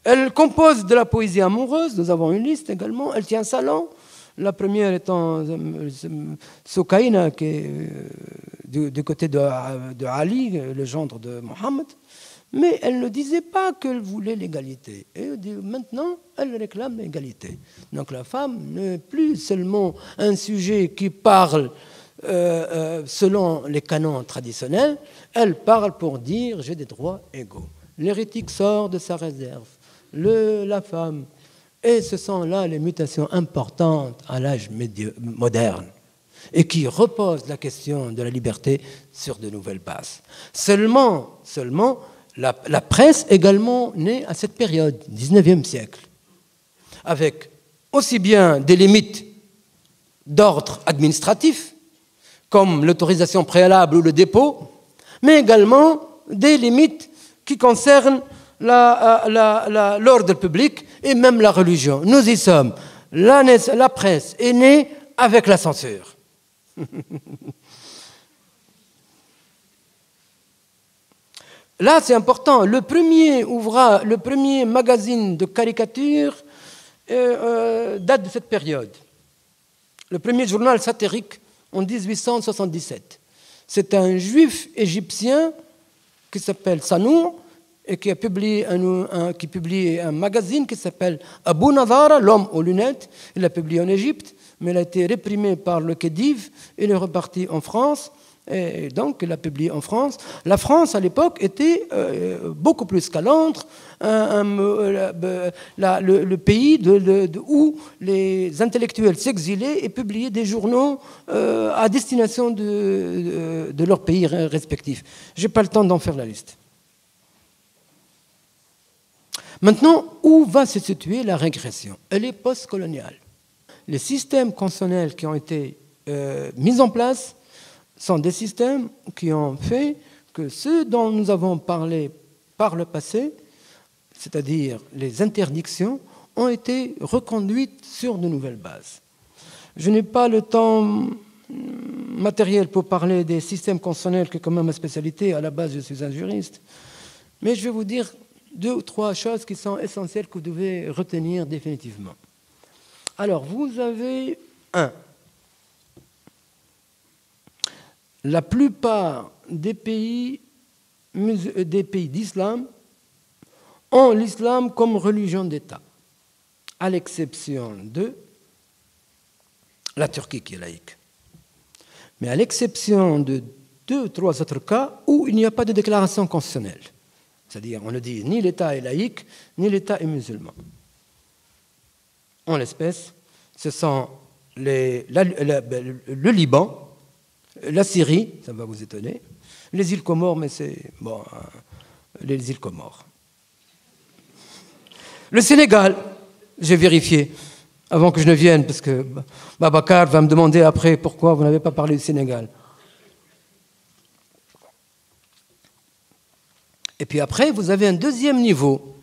elle compose de la poésie amoureuse, nous avons une liste également, elle tient salon, la première étant euh, Soukaina, qui est euh, du, côté de, Ali, le gendre de Mohammed. Mais elle ne disait pas qu'elle voulait l'égalité. Et maintenant, elle réclame l'égalité. Donc la femme n'est plus seulement un sujet qui parle euh, euh, selon les canons traditionnels, elle parle pour dire j'ai des droits égaux. L'hérétique sort de sa réserve. La femme. Et ce sont là les mutations importantes à l'âge moderne et qui reposent la question de la liberté sur de nouvelles bases. Seulement, seulement la, presse également née à cette période, 19e siècle, avec aussi bien des limites d'ordre administratif, comme l'autorisation préalable ou le dépôt, mais également des limites qui concernent euh, l'ordre public et même la religion. Nous y sommes. La, presse est née avec la censure. Là, c'est important. Le premier ouvrage, le premier magazine de caricature euh, euh, date de cette période. Le premier journal satirique en 1877. C'est un juif égyptien qui s'appelle Sanour et qui a publié un, magazine qui s'appelle Abu Nazara, l'homme aux lunettes. Il l'a publié en Égypte, mais il a été réprimé par le Khedive. Il est reparti en France. Et donc, il a publié en France. La France, à l'époque, était euh, beaucoup plus qu'à Londres, euh, le, pays où les intellectuels s'exilaient et publiaient des journaux euh, à destination de, de leur pays respectif. Je n'ai pas le temps d'en faire la liste. Maintenant, où va se situer la régression? Elle est postcoloniale. Les systèmes constitutionnels qui ont été mis en place sont des systèmes qui ont fait que ceux dont nous avons parlé par le passé, c'est-à-dire les interdictions, ont été reconduites sur de nouvelles bases. Je n'ai pas le temps matériel pour parler des systèmes constitutionnels, qui est quand même ma spécialité. À la base, je suis un juriste. Mais je vais vous dire deux ou trois choses qui sont essentielles que vous devez retenir définitivement. Alors, vous avez un, la plupart des pays, euh, des pays d'islam ont l'islam comme religion d'État, à l'exception de la Turquie qui est laïque. Mais à l'exception de deux ou trois autres cas où il n'y a pas de déclaration constitutionnelle. C'est-à-dire, on ne dit ni l'État est laïque, ni l'État est musulman. En l'espèce, ce sont le Liban, la Syrie, ça va vous étonner. Les îles Comores, mais c'est. Bon, euh, les îles Comores. Le Sénégal, j'ai vérifié avant que je ne vienne, parce que Babacar va me demander après pourquoi vous n'avez pas parlé du Sénégal. Et puis après, vous avez un deuxième niveau.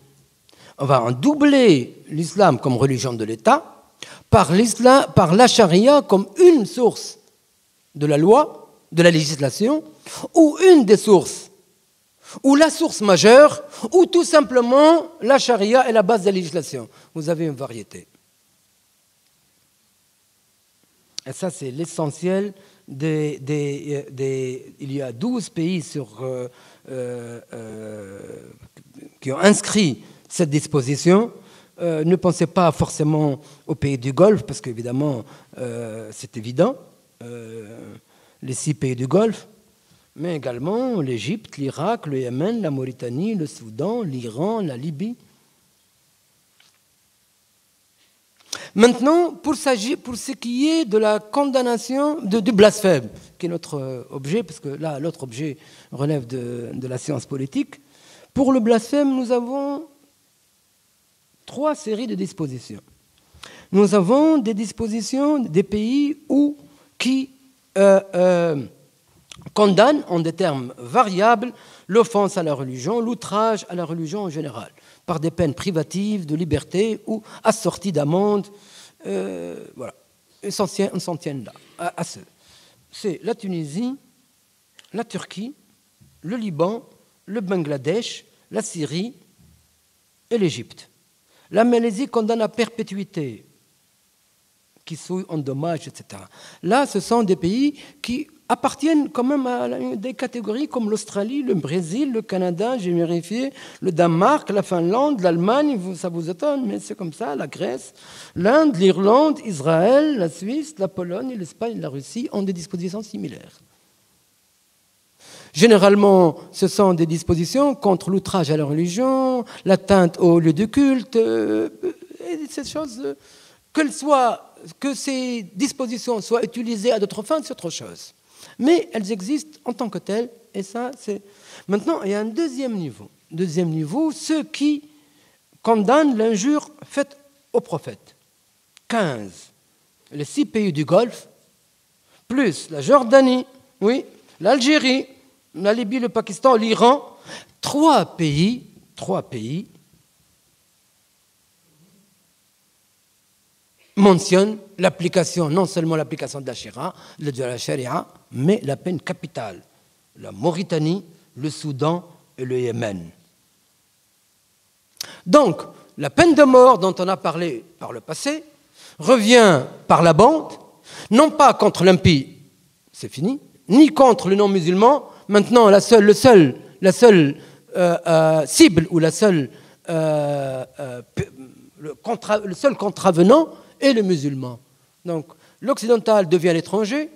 On va en doubler l'islam comme religion de l'État par, par la charia comme une source de la loi, de la législation, ou une des sources, ou la source majeure, ou tout simplement la charia est la base de la législation. Vous avez une variété. Et ça, c'est l'essentiel des, des, Il y a 12 pays sur, euh, euh, euh, qui ont inscrit cette disposition. ne pensez pas forcément aux pays du Golfe, parce qu'évidemment, c'est évident. Euh, les six pays du Golfe, mais également l'Égypte, l'Irak, le Yémen, la Mauritanie, le Soudan, l'Iran, la Libye. Maintenant, pour, ce qui est de la condamnation du blasphème, qui est notre euh, objet, parce que là, l'autre objet relève de, la science politique, pour le blasphème, nous avons trois séries de dispositions. Nous avons des dispositions des pays qui euh, euh, condamne en des termes variables l'offense à la religion, l'outrage à la religion en général, par des peines privatives de liberté ou assorties d'amendes. Euh, voilà, on s'en tient là. C'est la Tunisie, la Turquie, le Liban, le Bangladesh, la Syrie et l'Égypte. La Malaisie condamne à perpétuité qui sont en dommage, etc. Là, ce sont des pays qui appartiennent quand même à des catégories comme l'Australie, le Brésil, le Canada, j'ai vérifié, le Danemark, la Finlande, l'Allemagne, ça vous étonne, mais c'est comme ça, la Grèce, l'Inde, l'Irlande, Israël, la Suisse, la Pologne, l'Espagne, la Russie ont des dispositions similaires. Généralement, ce sont des dispositions contre l'outrage à la religion, l'atteinte au lieu de culte, euh, et ces choses, euh, que ces dispositions soient utilisées à d'autres fins, c'est autre chose mais elles existent en tant que telles, et ça, c'est. Maintenant, il y a un deuxième niveau. Deuxième niveau, ceux qui condamnent l'injure faite au prophète. 15. Les six pays du Golfe, plus la Jordanie, oui, l'Algérie, la Libye, le Pakistan, l'Iran, trois pays, trois pays mentionne l'application, non seulement l'application de la la sharia, mais la peine capitale. La Mauritanie, le Soudan et le Yémen. Donc, la peine de mort dont on a parlé par le passé revient par la bande, non pas contre l'impie, c'est fini, ni contre le non-musulman. Maintenant, la seule, le seul, euh, euh, cible ou la seule, euh, le seul contravenant, et le musulman. Donc l'occidental devient l'étranger,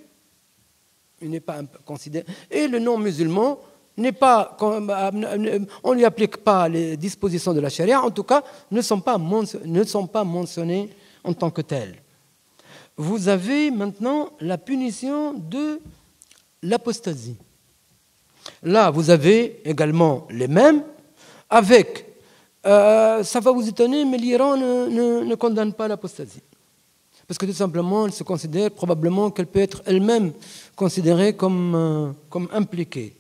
il n'est pas considéré, et le non-musulman n'est pas, on ne lui applique pas les dispositions de la charia, en tout cas, ne sont pas, ne mentionnés en tant que tels. Vous avez maintenant la punition de l'apostasie. Là, vous avez également les mêmes, avec, euh, ça va vous étonner, mais l'Iran ne condamne pas l'apostasie. Parce que tout simplement, elle se considère probablement qu'elle peut être elle-même considérée comme, euh, comme impliquée.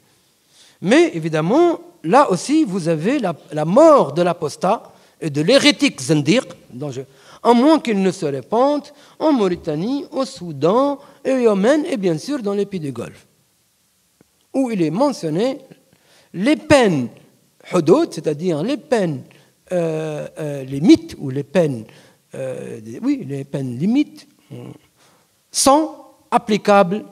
Mais évidemment, là aussi, vous avez la, mort de l'apostat et de l'hérétique zendir, en moins qu'il ne se répande en Mauritanie, au Soudan, et au Yémen, et bien sûr dans les pays du Golfe, où il est mentionné les peines hudud, c'est-à-dire les peines, euh, euh, les mythes ou les peines euh, oui, les peines limites sont applicables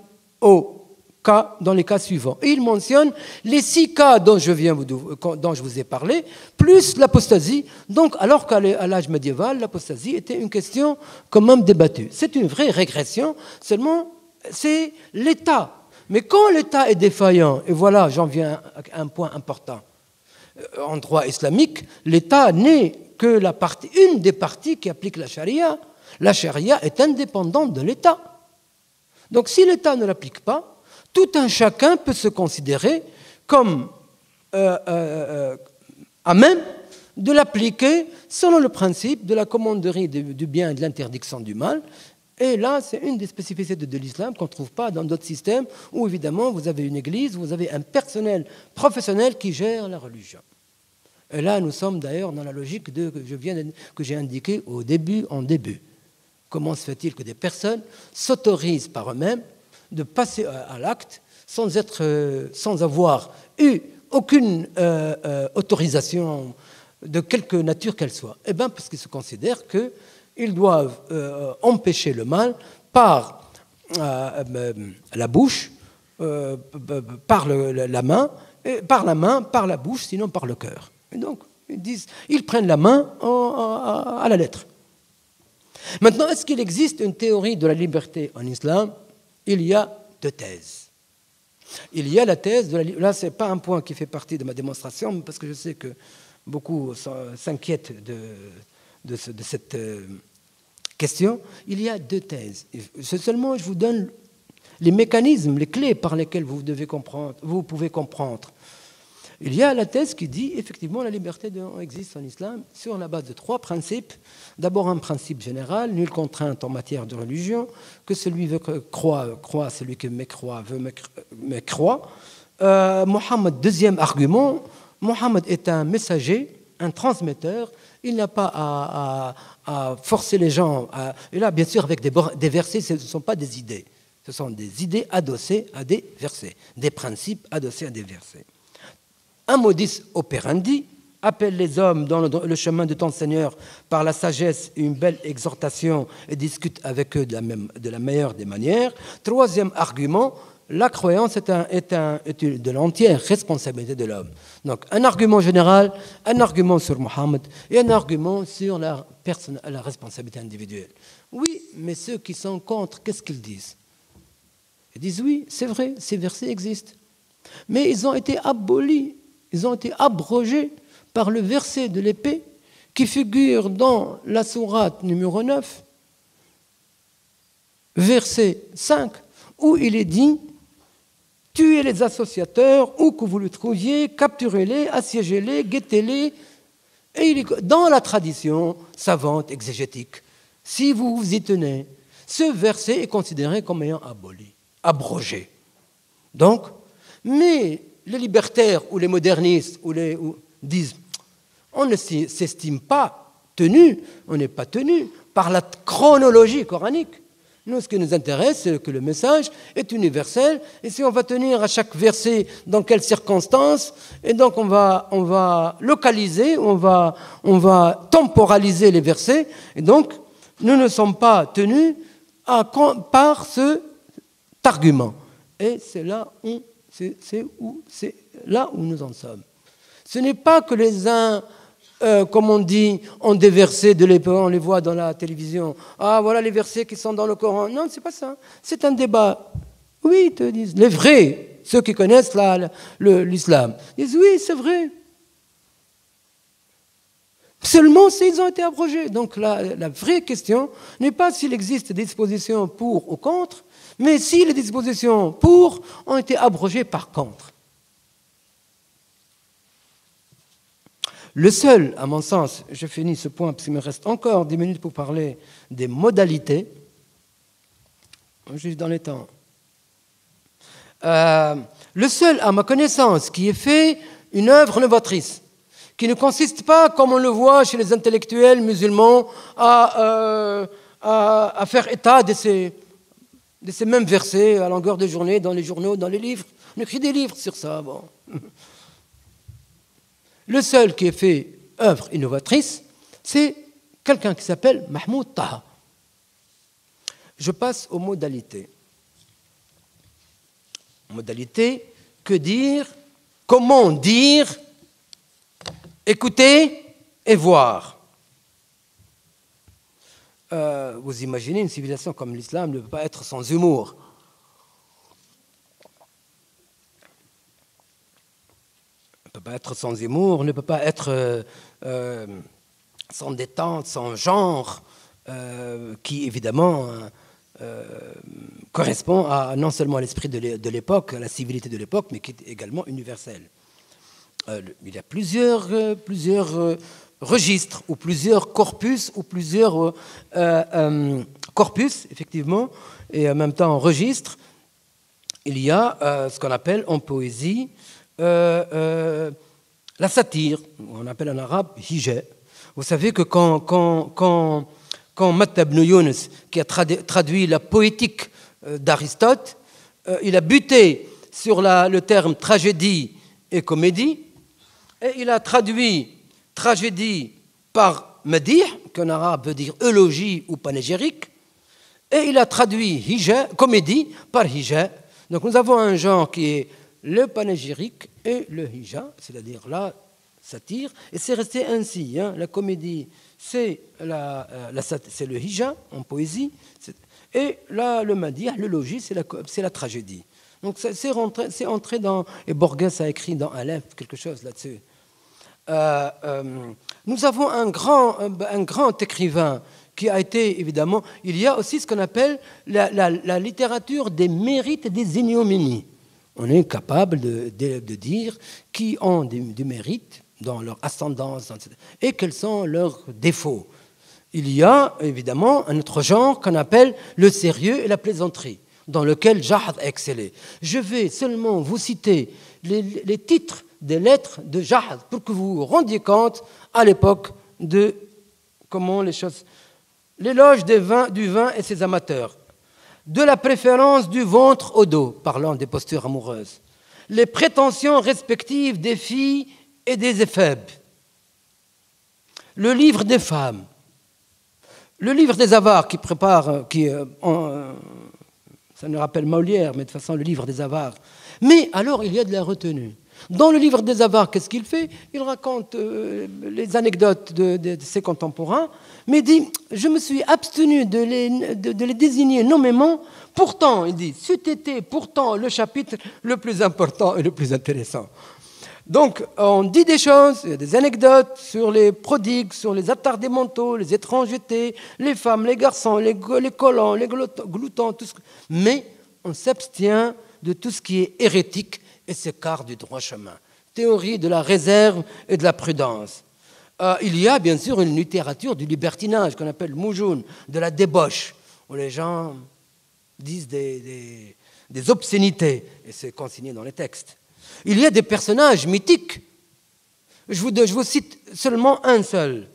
cas, dans les cas suivants. Et il mentionne les six cas dont je, viens vous, dont je vous ai parlé, plus l'apostasie. Donc, alors qu'à l'âge médiéval, l'apostasie était une question quand même débattue. C'est une vraie régression, seulement c'est l'État. Mais quand l'État est défaillant, et voilà, j'en viens à un point important, euh, en droit islamique, l'État n'est que une des parties qui applique la charia. La charia est indépendante de l'État. Donc si l'État ne l'applique pas, tout un chacun peut se considérer comme euh, euh, à même de l'appliquer selon le principe de la commanderie du bien et de l'interdiction du mal. Et là, c'est une des spécificités de l'islam qu'on ne trouve pas dans d'autres systèmes où, évidemment, vous avez une église, vous avez un personnel professionnel qui gère la religion. Et là, nous sommes d'ailleurs dans la logique que j'ai indiquée au début, en début. Comment se fait-il que des personnes s'autorisent par eux-mêmes de passer à, l'acte sans, être, euh, sans avoir eu aucune euh, euh, autorisation de quelque nature qu'elle soit? Eh bien, parce qu'ils se considèrent qu'ils doivent empêcher le mal par la bouche, par la main, par la main, par la bouche, sinon par le cœur. Et donc, ils prennent la main à la lettre. Maintenant, est-ce qu'il existe une théorie de la liberté en islam? Il y a deux thèses. Il y a la thèse de la Là, ce n'est pas un point qui fait partie de ma démonstration, parce que je sais que beaucoup s'inquiètent de, cette euh, question. Il y a deux thèses. Seulement, je vous donne les mécanismes, les clés par lesquelles vous, devez comprendre, vous pouvez comprendre il y a la thèse qui dit effectivement la liberté existe en islam sur la base de trois principes. D'abord un principe général, nulle contrainte en matière de religion, que celui veut croit, croit, celui qui mécroit veut mécroit. Euh, Mohammed, deuxième argument, Mohammed est un messager, un transmetteur, il n'a pas à, forcer les gens. et là, bien sûr, avec des versets, ce ne sont pas des idées. Ce sont des idées adossées à des versets, des principes adossés à des versets. Un modus operandi appelle les hommes dans le, chemin de ton Seigneur par la sagesse une belle exhortation et discute avec eux de la, meilleure des manières. Troisième argument, la croyance est, de l'entière responsabilité de l'homme. Donc un argument général, un argument sur Mohammed et un argument sur la, la responsabilité individuelle. Oui, mais ceux qui sont contre, qu'est-ce qu'ils disent? Ils disent oui, c'est vrai, ces versets existent. Mais ils ont été abolis, ils ont été abrogés par le verset de l'épée qui figure dans la sourate numéro 9, verset 5, où il est dit Tuez les associateurs, où que vous le trouviez, capturez-les, assiégez-les, guettez-les. Et il est dans la tradition savante, exégétique, si vous vous y tenez, ce verset est considéré comme ayant aboli, abrogé. Donc, mais les libertaires ou les modernistes ou les, disent on ne s'estime pas tenu, on n'est pas tenu par la chronologie coranique. Nous, ce qui nous intéresse, c'est que le message est universel, et si on va tenir à chaque verset dans quelles circonstances, et donc on va, on va localiser, on va, on va temporaliser les versets, et donc nous ne sommes pas tenus par cet argument. Et c'est là où, c'est, là où nous en sommes. Ce n'est pas que les uns euh, comme on dit, ont des versets de l'époque, on les voit dans la télévision. Ah, voilà les versets qui sont dans le Coran. Non, c'est pas ça. C'est un débat. Oui, ils te disent. Les vrais, ceux qui connaissent l'islam, disent oui, c'est vrai. Seulement s'ils ont été abrogés. Donc la, la vraie question n'est pas s'il existe des dispositions pour ou contre, mais si les dispositions pour ont été abrogées par contre. Le seul, à mon sens, je finis ce point parce qu'il me reste encore 10 minutes pour parler des modalités, juste dans les temps. Euh, le seul, à ma connaissance, qui ait fait une œuvre novatrice, qui ne consiste pas, comme on le voit chez les intellectuels musulmans, à, euh, faire état de ces, de ces, mêmes versets à longueur de journée dans les journaux, dans les livres. On écrit des livres sur ça. Le seul qui ait fait œuvre innovatrice, c'est quelqu'un qui s'appelle Mahmoud Taha. Je passe aux modalités. Modalités, que dire, comment dire, écouter et voir. Euh, vous imaginez une civilisation comme l'islam ne peut pas être sans humour. ne peut pas être sans humour, ne peut pas être euh, euh, sans détente, sans genre, qui évidemment correspond à, non seulement à l'esprit de l'époque, à la civilité de l'époque, mais qui est également universel. il y a plusieurs, plusieurs registres, ou plusieurs corpus, ou plusieurs corpus, effectivement, et en même temps registres. Il y a ce qu'on appelle en poésie euh, euh, la satire, on appelle en arabe hijab. Vous savez que quand, quand, quand, quand qui a traduit la poétique euh, d'Aristote, il a buté sur le terme tragédie et comédie, et il a traduit tragédie par madih, qu'en arabe veut dire eulogie ou panégyrique, et il a traduit hijab, comédie par hijab. Donc nous avons un genre qui est le panégyrique et le hija, c'est-à-dire la satire, et c'est resté ainsi. Hein. La comédie, c'est euh, c'est le hija en poésie, et là, le madir, le logis, c'est la, tragédie. Donc c'est entré, entré dans, et Borges a écrit dans Aleph quelque chose là-dessus. Euh, euh, nous avons un grand, un grand écrivain qui a été évidemment. Il y a aussi ce qu'on appelle la, littérature des mérites et des ignominies on est capable de, dire qui ont du, mérite dans leur ascendance et quels sont leurs défauts. Il y a évidemment un autre genre qu'on appelle le sérieux et la plaisanterie, dans lequel Jahad a excellé. Je vais seulement vous citer les, titres des lettres de Jahad pour que vous vous rendiez compte à l'époque de comment les choses. L'éloge du vin et ses amateurs de la préférence du ventre au dos, parlant des postures amoureuses, les prétentions respectives des filles et des éphèbes, le livre des femmes, le livre des avares qui prépare, qui, euh, euh, Ça nous rappelle Molière, mais de toute façon, le livre des avares. Mais alors, il y a de la retenue. Dans le livre des avares, qu'est-ce qu'il fait? Il raconte euh, les anecdotes de, ses contemporains, mais dit Je me suis abstenu de les, désigner nommément. Pourtant, il dit C'eût été pourtant le chapitre le plus important et le plus intéressant. Donc, on dit des choses, des anecdotes sur les prodigues, sur les attardés mentaux, les étrangetés, les femmes, les garçons, les, les collants, les gloutons, mais on s'abstient de tout ce qui est hérétique et s'écarte du droit chemin. Théorie de la réserve et de la prudence. Euh, il y a bien sûr une littérature du libertinage qu'on appelle moujoun, de la débauche, où les gens disent des, obscénités, et c'est consigné dans les textes. Il y a des personnages mythiques. Je vous, cite seulement un seul.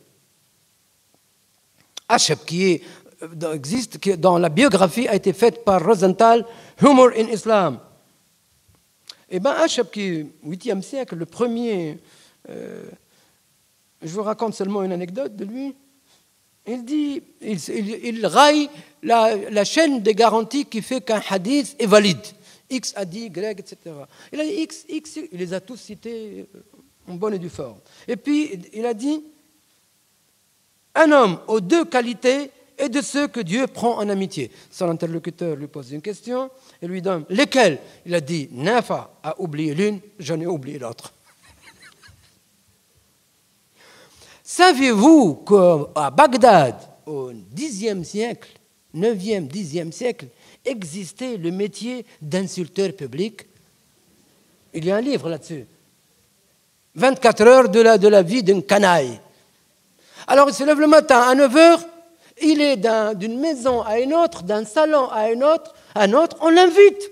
Ashab, qui euh, existe, qui, dans la biographie a été faite par Rosenthal, Humor in Islam. Eh bien, qui est 8e siècle, le premier, euh, je vous raconte seulement une anecdote de lui. Il dit, il, raille la, la, chaîne des garanties qui fait qu'un hadith est valide. X a dit Y, etc. Il a dit X, X, il les a tous cités euh, en bonne et due forme. Et puis, il a dit Un homme aux deux qualités et de ceux que Dieu prend en amitié. Son interlocuteur lui pose une question et lui donne lesquels Il a dit Nafa a oublié l'une, j'en ai oublié l'autre. Saviez-vous qu'à Bagdad, au Xe siècle, 9e, 10e siècle, existait le métier d'insulteur public? Il y a un livre là-dessus. 24 heures de la, de la vie d'un canaille. Alors il se lève le matin à 9 heures, il est d'une maison à une autre, d'un salon à un autre, à un autre, on l'invite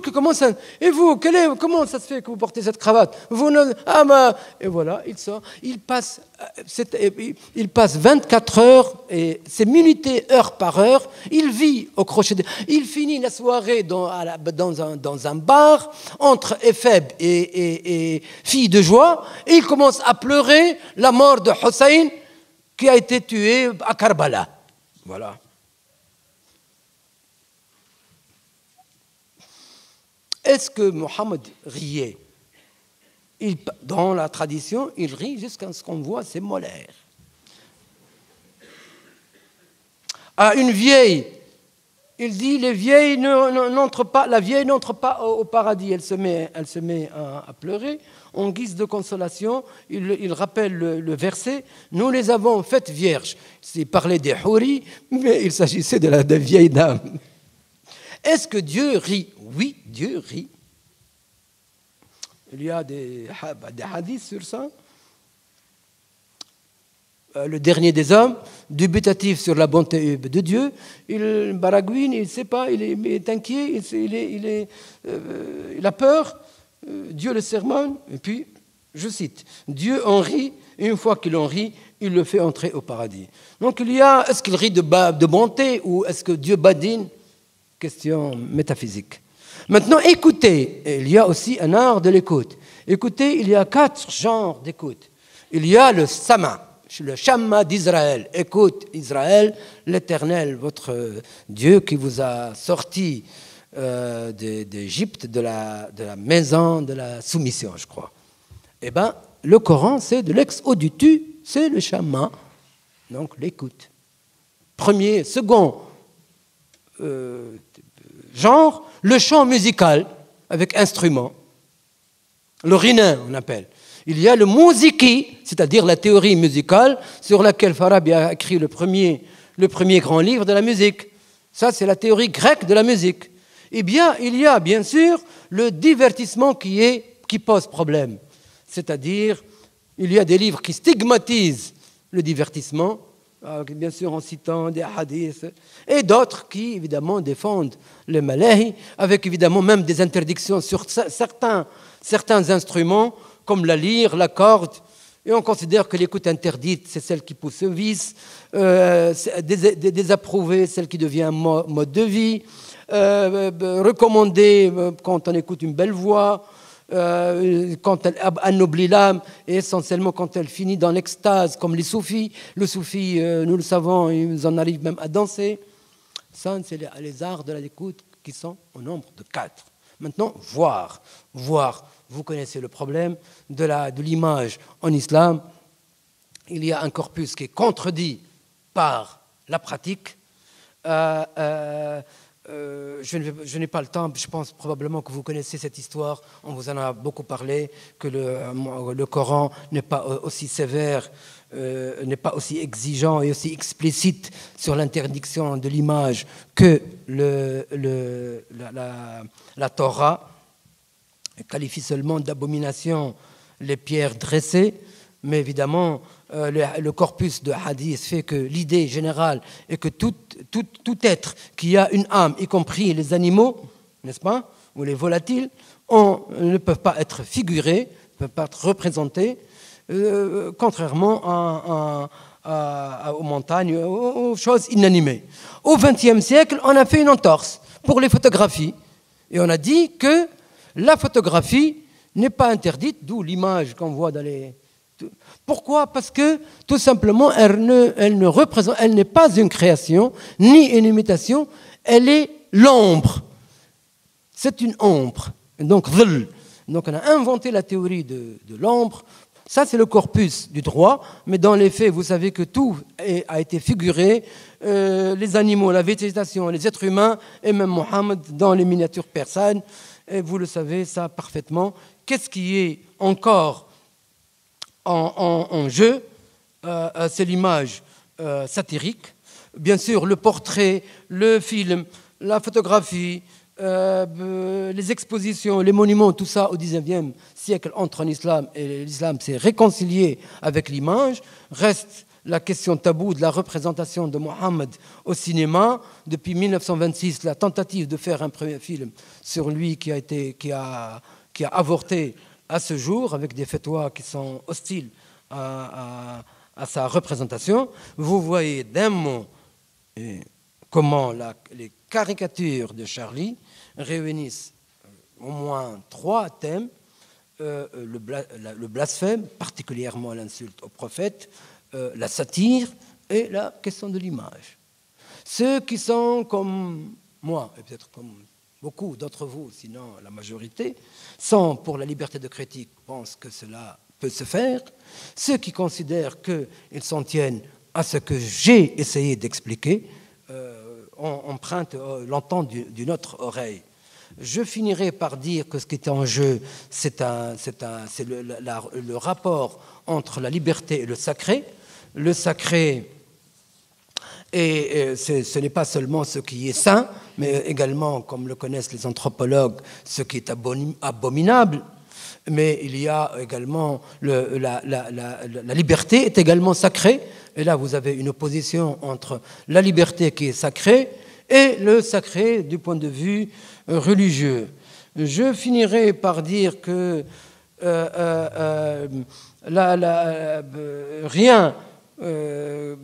comment ça, et vous, comment ça se fait que vous portez cette cravate? Vous ne, ah et voilà, il sort. Il passe, euh, il passe 24 heures et c'est minuté heure par heure. Il vit au crochet. Il finit la soirée dans, un, bar entre Epheb et, fille de joie. Et il commence à pleurer la mort de Hussein qui a été tué à Karbala. Voilà. Est-ce que Mohammed riait? Dans la tradition, il rit jusqu'à ce qu'on voit ses molaires. À une vieille, il dit les vieilles n'entrent pas, la vieille n'entre pas au, paradis. Elle se met, elle se met à, pleurer. En guise de consolation, il, rappelle le, verset Nous les avons faites vierges. Il parlait des houris, mais il s'agissait de la de vieille dame. Est-ce que Dieu rit? Oui, Dieu rit. Il y a des, hadiths sur ça. Euh, le dernier des hommes, dubitatif sur la bonté de Dieu, il baragouine, il ne sait pas, il est, inquiet, il, est, il, euh, a peur, Dieu le sermonne, et puis, je cite, Dieu en rit, et une fois qu'il en rit, il le fait entrer au paradis. Donc il y a, est-ce qu'il rit de, de bonté ou est-ce que Dieu badine? Question métaphysique. Maintenant, écoutez, il y a aussi un art de l'écoute. Écoutez, il y a quatre genres d'écoute. Il y a le sama, le shamma d'Israël. Écoute, Israël, l'Éternel, votre Dieu qui vous a sorti euh, d'Égypte, de la, de la maison de la soumission, je crois. Eh bien, le Coran, c'est de l'ex-auditu, c'est le shamma, donc l'écoute. Premier, second, euh, genre le chant musical avec instrument, le rinin on appelle. Il y a le musiki, c'est-à-dire la théorie musicale sur laquelle Farabi a écrit le premier, le premier grand livre de la musique. Ça, c'est la théorie grecque de la musique. Eh bien, il y a bien sûr le divertissement qui, pose problème. C'est-à-dire, il y a des livres qui stigmatisent le divertissement, euh, bien sûr en citant des hadiths, et d'autres qui, évidemment, défendent le malahi, avec évidemment même des interdictions sur certains, instruments, comme la lyre, la corde, et on considère que l'écoute interdite, c'est celle qui pousse au vice, euh, désapprouvée, celle qui devient un mode de vie, recommandée euh, quand on écoute une belle voix, euh, quand elle anoblit l'âme, et essentiellement quand elle finit dans l'extase, comme les soufis. Le soufi, euh, nous le savons, ils en arrivent même à danser. Ça, c'est les, arts de l'écoute qui sont au nombre de quatre. Maintenant, voir, voir, vous connaissez le problème de l'image de en islam. Il y a un corpus qui est contredit par la pratique. Euh, euh, euh, je n'ai pas le temps, je pense probablement que vous connaissez cette histoire, on vous en a beaucoup parlé, que le, le Coran n'est pas aussi sévère, n'est pas aussi exigeant et aussi explicite sur l'interdiction de l'image que la, Torah, qualifie seulement d'abomination les pierres dressées, mais évidemment, euh, le, corpus de hadith fait que l'idée générale est que tout, être qui a une âme, y compris les animaux, n'est-ce pas, ou les volatiles, ne peuvent pas être figurés, ne peuvent pas être représentés, euh, contrairement aux montagnes, aux, choses inanimées. Au XXe siècle, on a fait une entorse pour les photographies, et on a dit que la photographie n'est pas interdite, d'où l'image qu'on voit dans les pourquoi? Parce que tout simplement, elle ne, représente, n'est pas une création ni une imitation, elle est l'ombre. C'est une ombre. Donc, donc on a inventé la théorie de, l'ombre. Ça, c'est le corpus du droit, mais dans les faits, vous savez que tout a été figuré, euh, les animaux, la végétation, les êtres humains, et même Mohammed dans les miniatures persanes, et vous le savez ça parfaitement. Qu'est-ce qui est encore en, jeu, euh, euh, c'est l'image euh, satirique. Bien sûr, le portrait, le film, la photographie, les expositions, les monuments, tout ça au XIXe siècle entre l'islam et l'islam s'est réconcilié avec l'image. Reste la question taboue de la représentation de Mohammed au cinéma. Depuis 1926, la tentative de faire un premier film sur lui qui a, été, qui a, qui a avorté à ce jour, avec des fétois qui sont hostiles à, sa représentation, vous voyez d'un mot comment les caricatures de Charlie réunissent au moins trois thèmes, euh, le, blasphème, particulièrement l'insulte au prophète, euh, la satire et la question de l'image. Ceux qui sont comme moi, et peut-être comme beaucoup d'entre vous, sinon la majorité, sont pour la liberté de critique, pensent que cela peut se faire. Ceux qui considèrent qu'ils s'en tiennent à ce que j'ai essayé d'expliquer euh, empruntent euh, l'entente d'une autre oreille. Je finirai par dire que ce qui est en jeu, c'est le, le, rapport entre la liberté et le sacré. Le sacré, et ce n'est pas seulement ce qui est saint, mais également, comme le connaissent les anthropologues, ce qui est abominable. Mais il y a également le, la, la, liberté est également sacrée. Et là, vous avez une opposition entre la liberté qui est sacrée et le sacré du point de vue religieux. Je finirai par dire que euh, euh, euh, rien euh,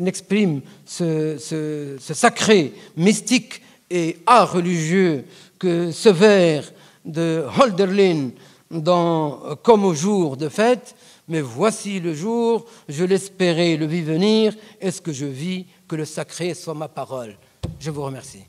n'exprime ce, sacré, mystique et art religieux que ce vers de Holderlin dans Comme au jour de fête, mais voici le jour, je l'espérais, le vis venir, est-ce que je vis que le sacré soit ma parole? Je vous remercie.